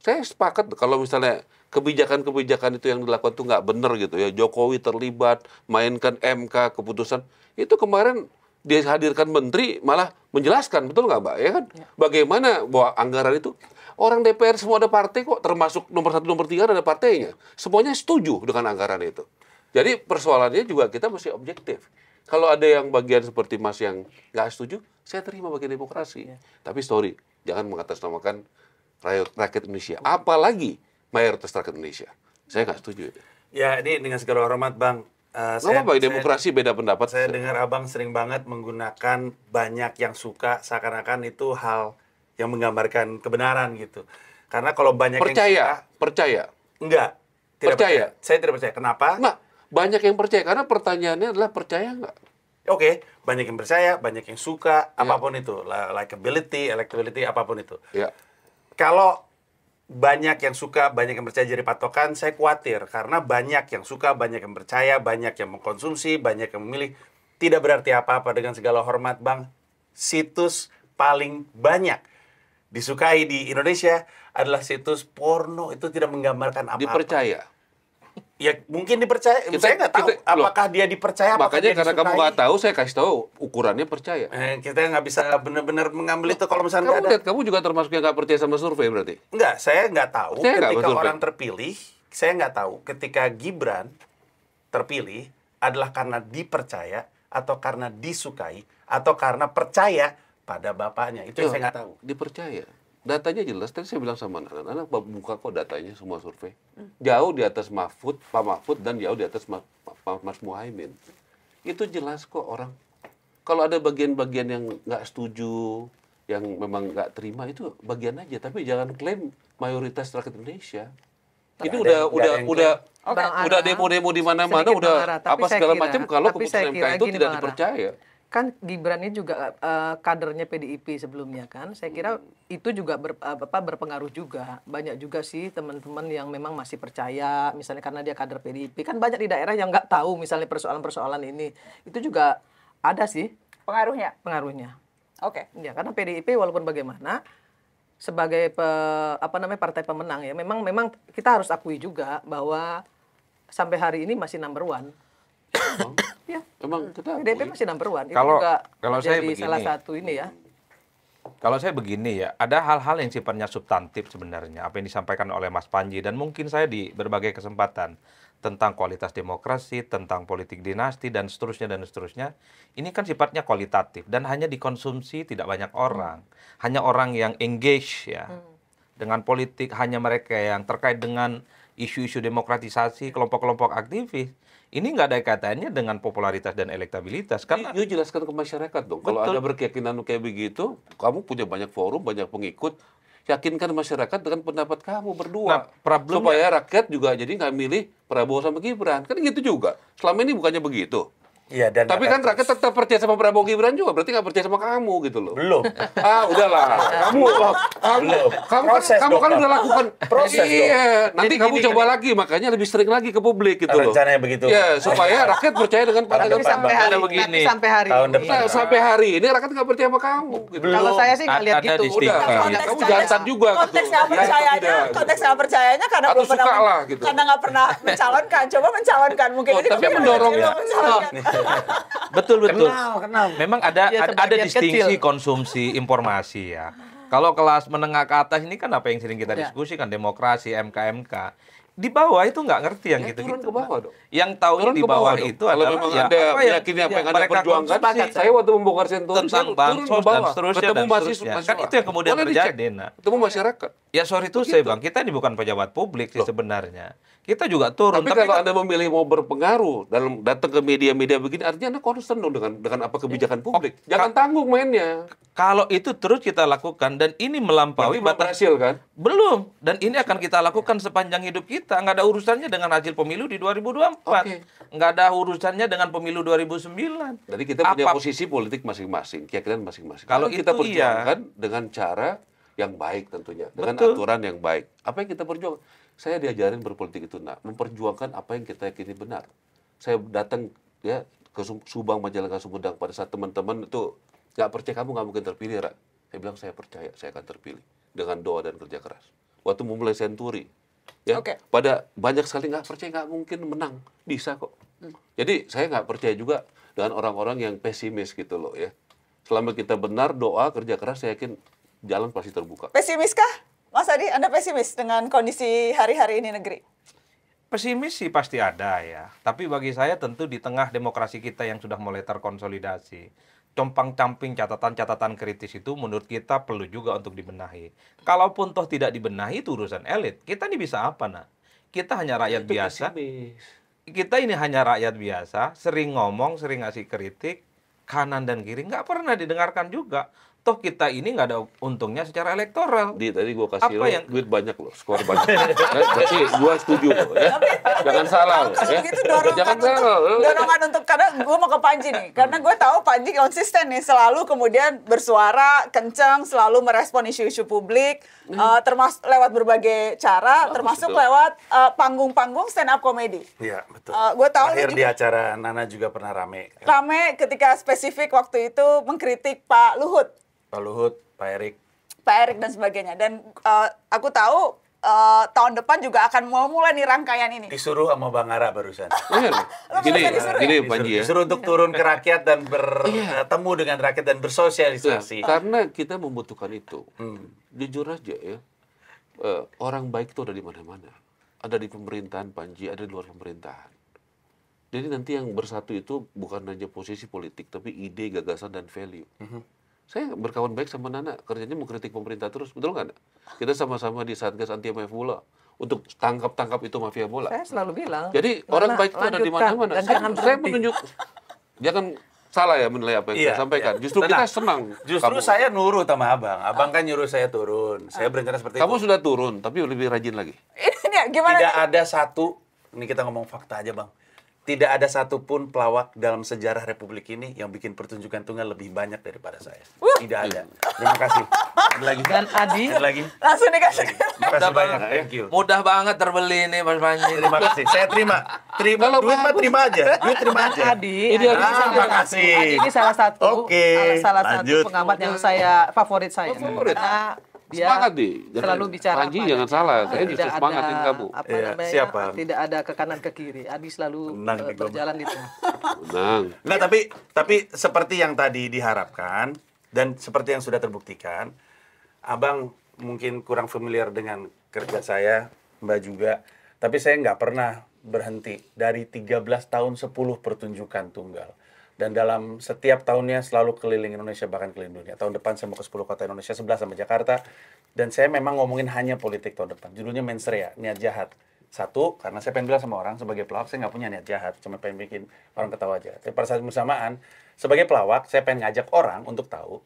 Saya sepakat kalau misalnya kebijakan-kebijakan itu yang dilakukan itu nggak benar gitu ya. Jokowi terlibat mainkan MK keputusan. Itu kemarin dihadirkan menteri malah menjelaskan betul nggak mbak? Ya kan? Bagaimana bahwa anggaran itu orang DPR semua ada partai kok termasuk nomor satu nomor tiga ada partainya. Semuanya setuju dengan anggaran itu. Jadi persoalannya juga kita mesti objektif. Kalau ada yang bagian seperti mas yang nggak setuju saya terima bagian demokrasi. Tapi sorry jangan mengatasnamakan rakyat, rakyat Indonesia. Apalagi mayoritas rakyat Indonesia. Saya nggak setuju itu. Ya, ini dengan segala hormat, Bang. Eh, nggak apa-apa demokrasi beda pendapat. Saya dengar abang sering banget menggunakan banyak yang suka seakan-akan itu hal yang menggambarkan kebenaran gitu. Karena kalau banyak yang percaya suka, percaya enggak. Tidak Percaya? Saya tidak percaya. Kenapa? Nah, banyak yang percaya karena pertanyaannya adalah percaya nggak? Oke, banyak yang percaya, banyak yang suka, apa pun itu, likability, electability, apa pun itu. Ya, Kalau banyak yang suka, banyak yang percaya jadi patokan, saya khawatir karena banyak yang suka, banyak yang percaya, banyak yang mengkonsumsi, banyak yang memilih. Tidak berarti apa-apa dengan segala hormat, Bang. Situs paling banyak disukai di Indonesia adalah situs porno. Itu tidak menggambarkan apa-apa. dipercaya. Ya mungkin dipercaya. Kita- saya nggak tahu kita- loh, apakah dia dipercaya, Makanya dia karena kamu disukai. nggak tahu, saya kasih tahu ukurannya percaya. Eh, kita nggak bisa benar-benar mengambil itu kalau misalnya Kamu nggak ada. lihat, kamu juga termasuk yang nggak percaya sama survei berarti. Enggak, saya nggak tahu Saya nggak ketika betul, orang terpilih, saya nggak tahu ketika Gibran terpilih adalah karena dipercaya atau karena disukai atau karena percaya pada bapaknya. Itu yang saya nggak tahu. Dipercaya. Datanya jelas, tadi saya bilang sama anak anak buka kok datanya semua survei. Jauh di atas Mahfud, Pak Mahfud, dan jauh di atas Mas, Pak- Mas Muhaimin. Itu jelas kok orang. Kalau ada bagian-bagian yang nggak setuju, yang memang nggak terima itu bagian aja, tapi jangan klaim mayoritas rakyat Indonesia. Ini Nggak ada- udah udah udah Oke. Bang udah demo-demo di mana-mana udah Ara, apa segala macam kalau keputusan MK itu tidak dipercaya. Kan Gibran ini juga eh, kadernya PDIP sebelumnya kan saya kira itu juga ber- eh, apa, berpengaruh juga. Banyak juga sih teman-teman yang memang masih percaya misalnya karena dia kader PDIP kan banyak di daerah yang nggak tahu misalnya persoalan-persoalan ini. Itu juga ada sih. Pengaruhnya. pengaruhnya. Oke. ya karena PDIP walaupun bagaimana sebagai pe- apa namanya partai pemenang ya memang memang kita harus akui juga bahwa sampai hari ini masih number one ya emang kita PDIP masih number one. Itu Kalau- juga kalau saya jadi salah begini. satu ini ya. Kalau saya begini ya, ada hal-hal yang sifatnya substantif sebenarnya, apa yang disampaikan oleh Mas Panji dan mungkin saya di berbagai kesempatan tentang kualitas demokrasi, tentang politik dinasti dan seterusnya dan seterusnya. Ini kan sifatnya kualitatif dan hanya dikonsumsi tidak banyak orang, hanya orang yang engage ya dengan politik, hanya mereka yang terkait dengan isu-isu demokratisasi, kelompok-kelompok aktivis. Ini nggak ada kaitannya dengan popularitas dan elektabilitas karena You jelaskan ke masyarakat dong. Kalau ada berkeyakinan kayak begitu, kamu punya banyak forum, banyak pengikut, yakinkan masyarakat dengan pendapat kamu berdua. Nah, problemnya- Supaya rakyat juga jadi nggak milih Prabowo sama Gibran. Kan gitu juga. Selama ini bukannya begitu. Iya dan Tapi kan rakyat tetap percaya sama Prabowo Gibran juga, berarti nggak percaya sama kamu gitu loh. belum. Ah, udahlah. Kamu, kamu, Belum. kamu, Proses, kan, kamu kan udah lakukan. Proses. Iya. Nanti Jadi kamu gini, coba lagi, makanya lebih sering lagi ke publik gitu loh. Rencananya begitu. Ya, supaya rakyat percaya dengan depan, sampai Bang. hari begini. sampai hari Tahun ini. depan. Nah, sampai hari ini rakyat nggak percaya sama kamu. Gitu. Belum. Kalau saya sih nggak lihat Ada gitu. Udah, kamu jantan juga. gitu. Konteks nggak Ya, atau percayanya, konteks nggak percayanya karena belum pernah gitu. karena nggak pernah mencalonkan. Coba mencalonkan mungkin Oh, ini tapi mendorong ya. Betul betul. Kenal, kenal. Memang ada Ya, ada, distingsi kecil. konsumsi informasi ya. Kalau kelas menengah ke atas ini kan apa yang sering kita Ya. diskusikan demokrasi MKMK. Di bawah itu nggak ngerti yang Ya, gitu turun gitu. ke bawah dong. Yang tahu di bawah bawah dong. itu adalah memang ya, ada apa yang- apa yang mereka perjuangkan, konsumsi. saya waktu membongkar sentul tentang bansos dan seterusnya ketemu dan mahasiswa, seterusnya. Kan itu yang kemudian Boleh terjadi, Nak. Ketemu masyarakat. Ya sorry itu saya bang, kita ini bukan pejabat publik sih sebenarnya. Kita juga turun. Tapi, kalau anda memilih mau berpengaruh dalam datang ke media-media begini, artinya anda concern dong dengan dengan apa kebijakan publik. Jangan tanggung mainnya. kalau itu terus kita lakukan dan ini melampaui Tapi batas berhasil kan? Belum. Dan ini akan kita lakukan sepanjang hidup kita. Nggak ada urusannya dengan hasil pemilu di 2024. Oke. Nggak ada urusannya dengan pemilu 2009. Jadi kita punya Apa- posisi politik masing-masing, keyakinan masing-masing. Kalau kita iya. perjuangkan dengan cara yang baik tentunya, dengan Betul. aturan yang baik. Apa yang kita perjuangkan? Saya diajarin berpolitik itu, nak, memperjuangkan apa yang kita yakini benar. Saya datang ya ke Subang Majalengka Sumedang pada saat teman-teman itu nggak percaya kamu nggak mungkin terpilih, Ra. Saya bilang saya percaya, saya akan terpilih dengan doa dan kerja keras. Waktu memulai Senturi, ya, Oke. pada banyak sekali nggak percaya nggak mungkin menang, bisa kok. Jadi saya nggak percaya juga dengan orang-orang yang pesimis gitu loh ya. Selama kita benar doa kerja keras, saya yakin jalan pasti terbuka. Pesimiskah? Mas Adi, Anda pesimis dengan kondisi hari-hari ini negeri? Pesimis sih pasti ada ya. Tapi bagi saya tentu di tengah demokrasi kita yang sudah mulai terkonsolidasi, compang-camping catatan-catatan kritis itu menurut kita perlu juga untuk dibenahi. Kalaupun toh tidak dibenahi itu urusan elit. Kita ini bisa apa nak? Kita hanya rakyat Itu biasa. pesimis. kita ini hanya rakyat biasa, sering ngomong, sering ngasih kritik, kanan dan kiri, nggak pernah didengarkan juga. Toh kita ini nggak ada untungnya secara elektoral. Di tadi gua kasih Apa lo yang- duit banyak loh, skor banyak. Eh, Berarti gua setuju loh ya. Jangan salah Kalau ya. begitu dorongan Jangan untuk, salah. dorongan untuk karena gue mau ke Panji nih, karena gue tahu Panji konsisten nih selalu kemudian bersuara kencang, selalu merespon isu-isu publik, eh, termasuk lewat berbagai cara, termasuk itu. lewat eh, panggung-panggung stand up comedy. Iya, betul. Eh, gua tahu Terakhir lu di juga- acara Nana juga pernah rame. Rame ketika spesifik waktu itu mengkritik Pak Luhut, Pak Luhut, Pak Erik. Pak Erik dan sebagainya. Dan eh, aku tahu eh, tahun depan juga akan mau mulai nih rangkaian ini. Disuruh sama Bang Ara barusan. Iya loh. Gini, disuruh gini Panji ya. disuruh untuk turun ke rakyat dan Iya. bertemu dengan rakyat dan Nah, bersosialisasi. karena kita membutuhkan itu. Hmm. Jujur aja ya. eh, orang baik itu ada di mana-mana. Ada di pemerintahan Panji, ada di luar pemerintahan. Jadi nanti yang bersatu itu bukan hanya posisi politik, tapi ide, gagasan, dan value. Mhm. Saya berkawan baik sama Nana, kerjanya mengkritik pemerintah terus, betul nggak? Kita sama-sama di Satgas Anti Mafia Bola untuk tangkap-tangkap itu mafia bola. Saya selalu bilang. Jadi Nana, orang baik itu ada di mana-mana. Saya, saya menunjuk, jangan salah ya menilai apa yang Iya, saya sampaikan. iya. Justru Tenang. kita senang. Justru kamu. saya nurut sama abang. Abang kan nyuruh saya turun. Saya berencana seperti Kamu itu. sudah turun, tapi lebih rajin lagi. Ini gimana? Tidak nih? ada satu, ini kita ngomong fakta aja bang. Tidak ada satupun pelawak dalam sejarah Republik ini yang bikin pertunjukan tunggal lebih banyak daripada saya. Tidak ada. Terima kasih. Ada lagi? Dan Adi Ada lagi? Langsung dikasih. Terima kasih banyak. Thank you. Mudah banget terbeli nih Mas Panji. Terima kasih. Saya terima. Terima. Kalau Duit mah terima aja. Duit terima Dan aja. Adi, Ini Adi Adi. salah Terima satu- kasih. Adi ini salah satu Oke, salah lanjut. satu pengamat yang saya favorit saya. Favorit. Karena dia Semangat. Jangan- selalu bicara Panji, apa jangan salah. Saya Tidak justru ada, semangatin kamu. Apa Iya, namanya? siapa? Tidak ada ke kanan ke kiri. Adi selalu nih, gua. berjalan di tengah. Menang. Nah, tapi tapi seperti yang tadi diharapkan dan seperti yang sudah terbuktikan, Abang mungkin kurang familiar dengan kerja saya, Mbak juga. Tapi saya nggak pernah berhenti dari 13 tahun 10 pertunjukan tunggal. Dan dalam setiap tahunnya selalu keliling Indonesia bahkan keliling dunia. Tahun depan saya mau ke 10 kota Indonesia, 11 sama Jakarta. Dan saya memang ngomongin hanya politik tahun depan. Judulnya mensrea, niat jahat. Satu, karena saya pengen bilang sama orang, sebagai pelawak saya nggak punya niat jahat, cuma pengen bikin orang ketawa aja. Tapi pada saat bersamaan, sebagai pelawak, saya pengen ngajak orang untuk tahu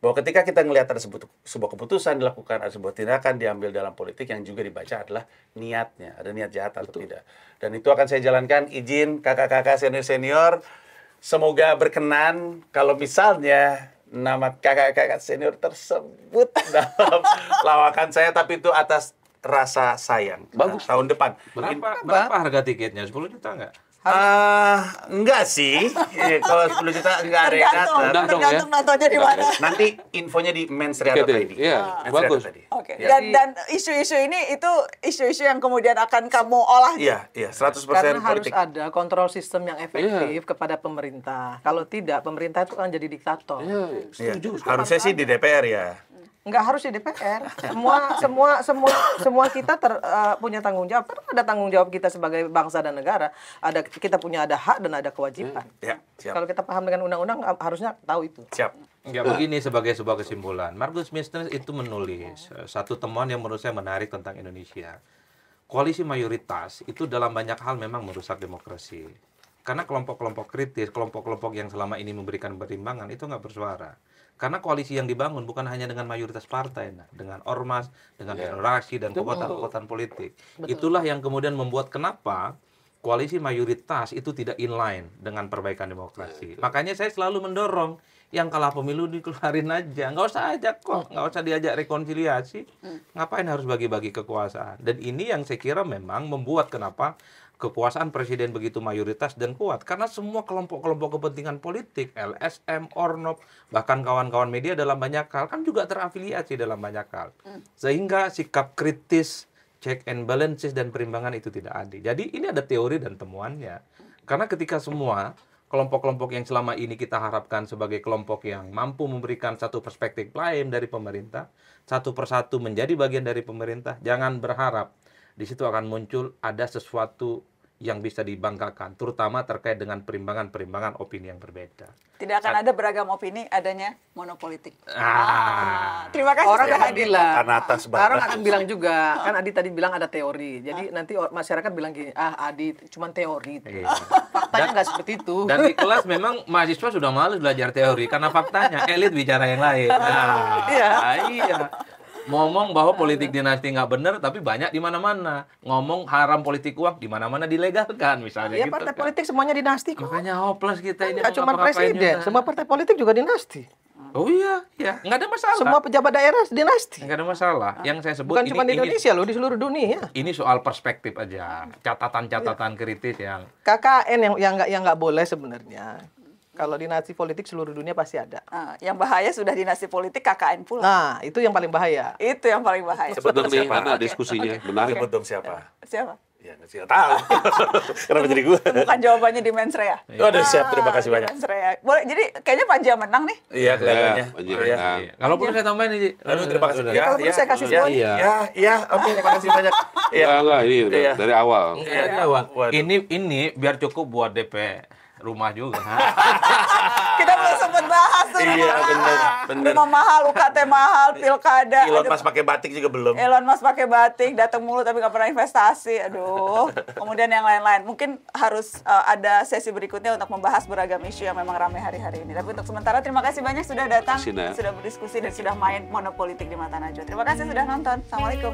bahwa ketika kita ngelihat ada sebuah, sebuah keputusan dilakukan, ada sebuah tindakan diambil dalam politik yang juga dibaca adalah niatnya, ada niat jahat atau tidak. Dan itu akan saya jalankan, izin kakak-kakak senior-senior, semoga berkenan kalau misalnya nama kakak-kakak senior tersebut dalam lawakan saya, tapi itu atas rasa sayang. Bagus. Tahun depan. Berapa berapa harga tiketnya? 10 juta enggak? Ah, enggak sih. Eh, kalau 10 juta enggak ada yang Tergantung, datang. Dong ya. tergantung nontonnya di mana. Nanti infonya di mensrea.id. Tiketing, iya, bagus. Oke. Ya. Dan dan isu-isu ini itu isu-isu yang kemudian akan kamu olah. Iya, iya, 100% Karena harus politik. ada kontrol sistem yang Iya. efektif kepada pemerintah. Kalau tidak, pemerintah itu akan jadi diktator. Iya, Iya. setuju. Harusnya sih di DPR ya. Nggak harus di DPR. Semua semua semua semua kita ter, eh, punya tanggung jawab. Kan ada tanggung jawab kita sebagai bangsa dan negara. Ada kita punya ada hak dan ada kewajiban. Ya, siap. Kalau kita paham dengan undang-undang harusnya tahu itu. Siap. Enggak begini sebagai sebuah kesimpulan. Marcus Mister itu menulis eh, satu temuan yang menurut saya menarik tentang Indonesia. Koalisi mayoritas itu dalam banyak hal memang merusak demokrasi. Karena kelompok-kelompok kritis, kelompok-kelompok yang selama ini memberikan pertimbangan itu nggak bersuara. Karena koalisi yang dibangun bukan hanya dengan mayoritas partai, nah, dengan ormas, dengan generasi dan kekuatan-kekuatan politik. Itulah yang kemudian membuat kenapa koalisi mayoritas itu tidak inline dengan perbaikan demokrasi. Makanya saya selalu mendorong yang kalah pemilu dikeluarin aja, nggak usah ajak kok, nggak usah diajak rekonsiliasi. Ngapain harus bagi-bagi kekuasaan? Dan ini yang saya kira memang membuat kenapa kekuasaan presiden begitu mayoritas dan kuat karena semua kelompok-kelompok kepentingan politik LSM, Ornop, bahkan kawan-kawan media dalam banyak hal kan juga terafiliasi dalam banyak hal. Sehingga sikap kritis, check and balances dan perimbangan itu tidak ada. Jadi ini ada teori dan temuannya. Karena ketika semua kelompok-kelompok yang selama ini kita harapkan sebagai kelompok yang mampu memberikan satu perspektif lain dari pemerintah, satu persatu menjadi bagian dari pemerintah, jangan berharap di situ akan muncul ada sesuatu yang bisa dibanggakan, terutama terkait dengan perimbangan-perimbangan opini yang berbeda. Tidak akan ada beragam opini, adanya monopolitik. Ah, Terima kasih Orang akan bilang, Karena atas orang akan bilang juga, kan Adi tadi bilang ada teori. Jadi nanti or- masyarakat bilang gini, ah Adi cuma teori. Iya. Faktanya nggak seperti itu. Dan di kelas memang mahasiswa sudah males belajar teori karena faktanya elit bicara yang lain. Nah, Iya. iya. Ngomong bahwa politik dinasti nggak benar, tapi banyak di mana-mana. Ngomong haram politik uang di mana-mana dilegalkan, misalnya Ya gitu. partai kan. politik semuanya dinasti kok. Makanya hopeless kita ini. Nggak mau cuma presiden, juga. semua partai politik juga dinasti. Oh iya, iya, nggak ada masalah. Semua pejabat daerah dinasti. nggak ada masalah. Yang saya sebut Bukan ini, cuma di ini- Indonesia loh, di seluruh dunia. ini soal perspektif aja, catatan-catatan kritis yang KKN yang yang nggak yang nggak boleh sebenarnya. Kalau dinasti politik seluruh dunia pasti ada. Ah, yang bahaya sudah dinasti politik KKN pula. Nah, itu yang paling bahaya. Itu yang paling bahaya. Sebetulnya nih, Siapa? Oke, diskusinya oke. menarik. Sebut dong siapa? Siapa? Ya, nggak tahu. Kenapa jadi gue? Bukan jawabannya di Mensrea. Waduh, siap. Terima kasih Ah, banyak. Mensrea. Boleh, jadi kayaknya Panji yang menang nih. Iya, kelihatannya. Ya, Panji Iya. menang. Kalau perlu saya tambahin nih, Ji. Aduh, terima kasih. Udah. Ya, Kalau perlu ya, saya kasih ya, poin. Iya, iya. Oke, terima kasih banyak. Iya. Enggak, enggak, ini udah Iya. dari awal. Iya, iya, Wan. Waduh. Ini ini biar cukup buat DP rumah juga. Kita belum sempet bahas tuh. Iya, bener, mahal. bener. Rumah mahal, UKT mahal, pilkada. Elon Musk pakai batik juga belum. Elon Musk pakai batik, datang mulu tapi nggak pernah investasi. Aduh. Kemudian yang lain-lain. Mungkin harus uh, ada sesi berikutnya untuk membahas beragam isu yang memang ramai hari-hari ini. Tapi untuk sementara terima kasih banyak sudah datang, kasih, sudah berdiskusi dan sudah main monopolitik di mata Najwa. Terima kasih sudah nonton. Assalamualaikum.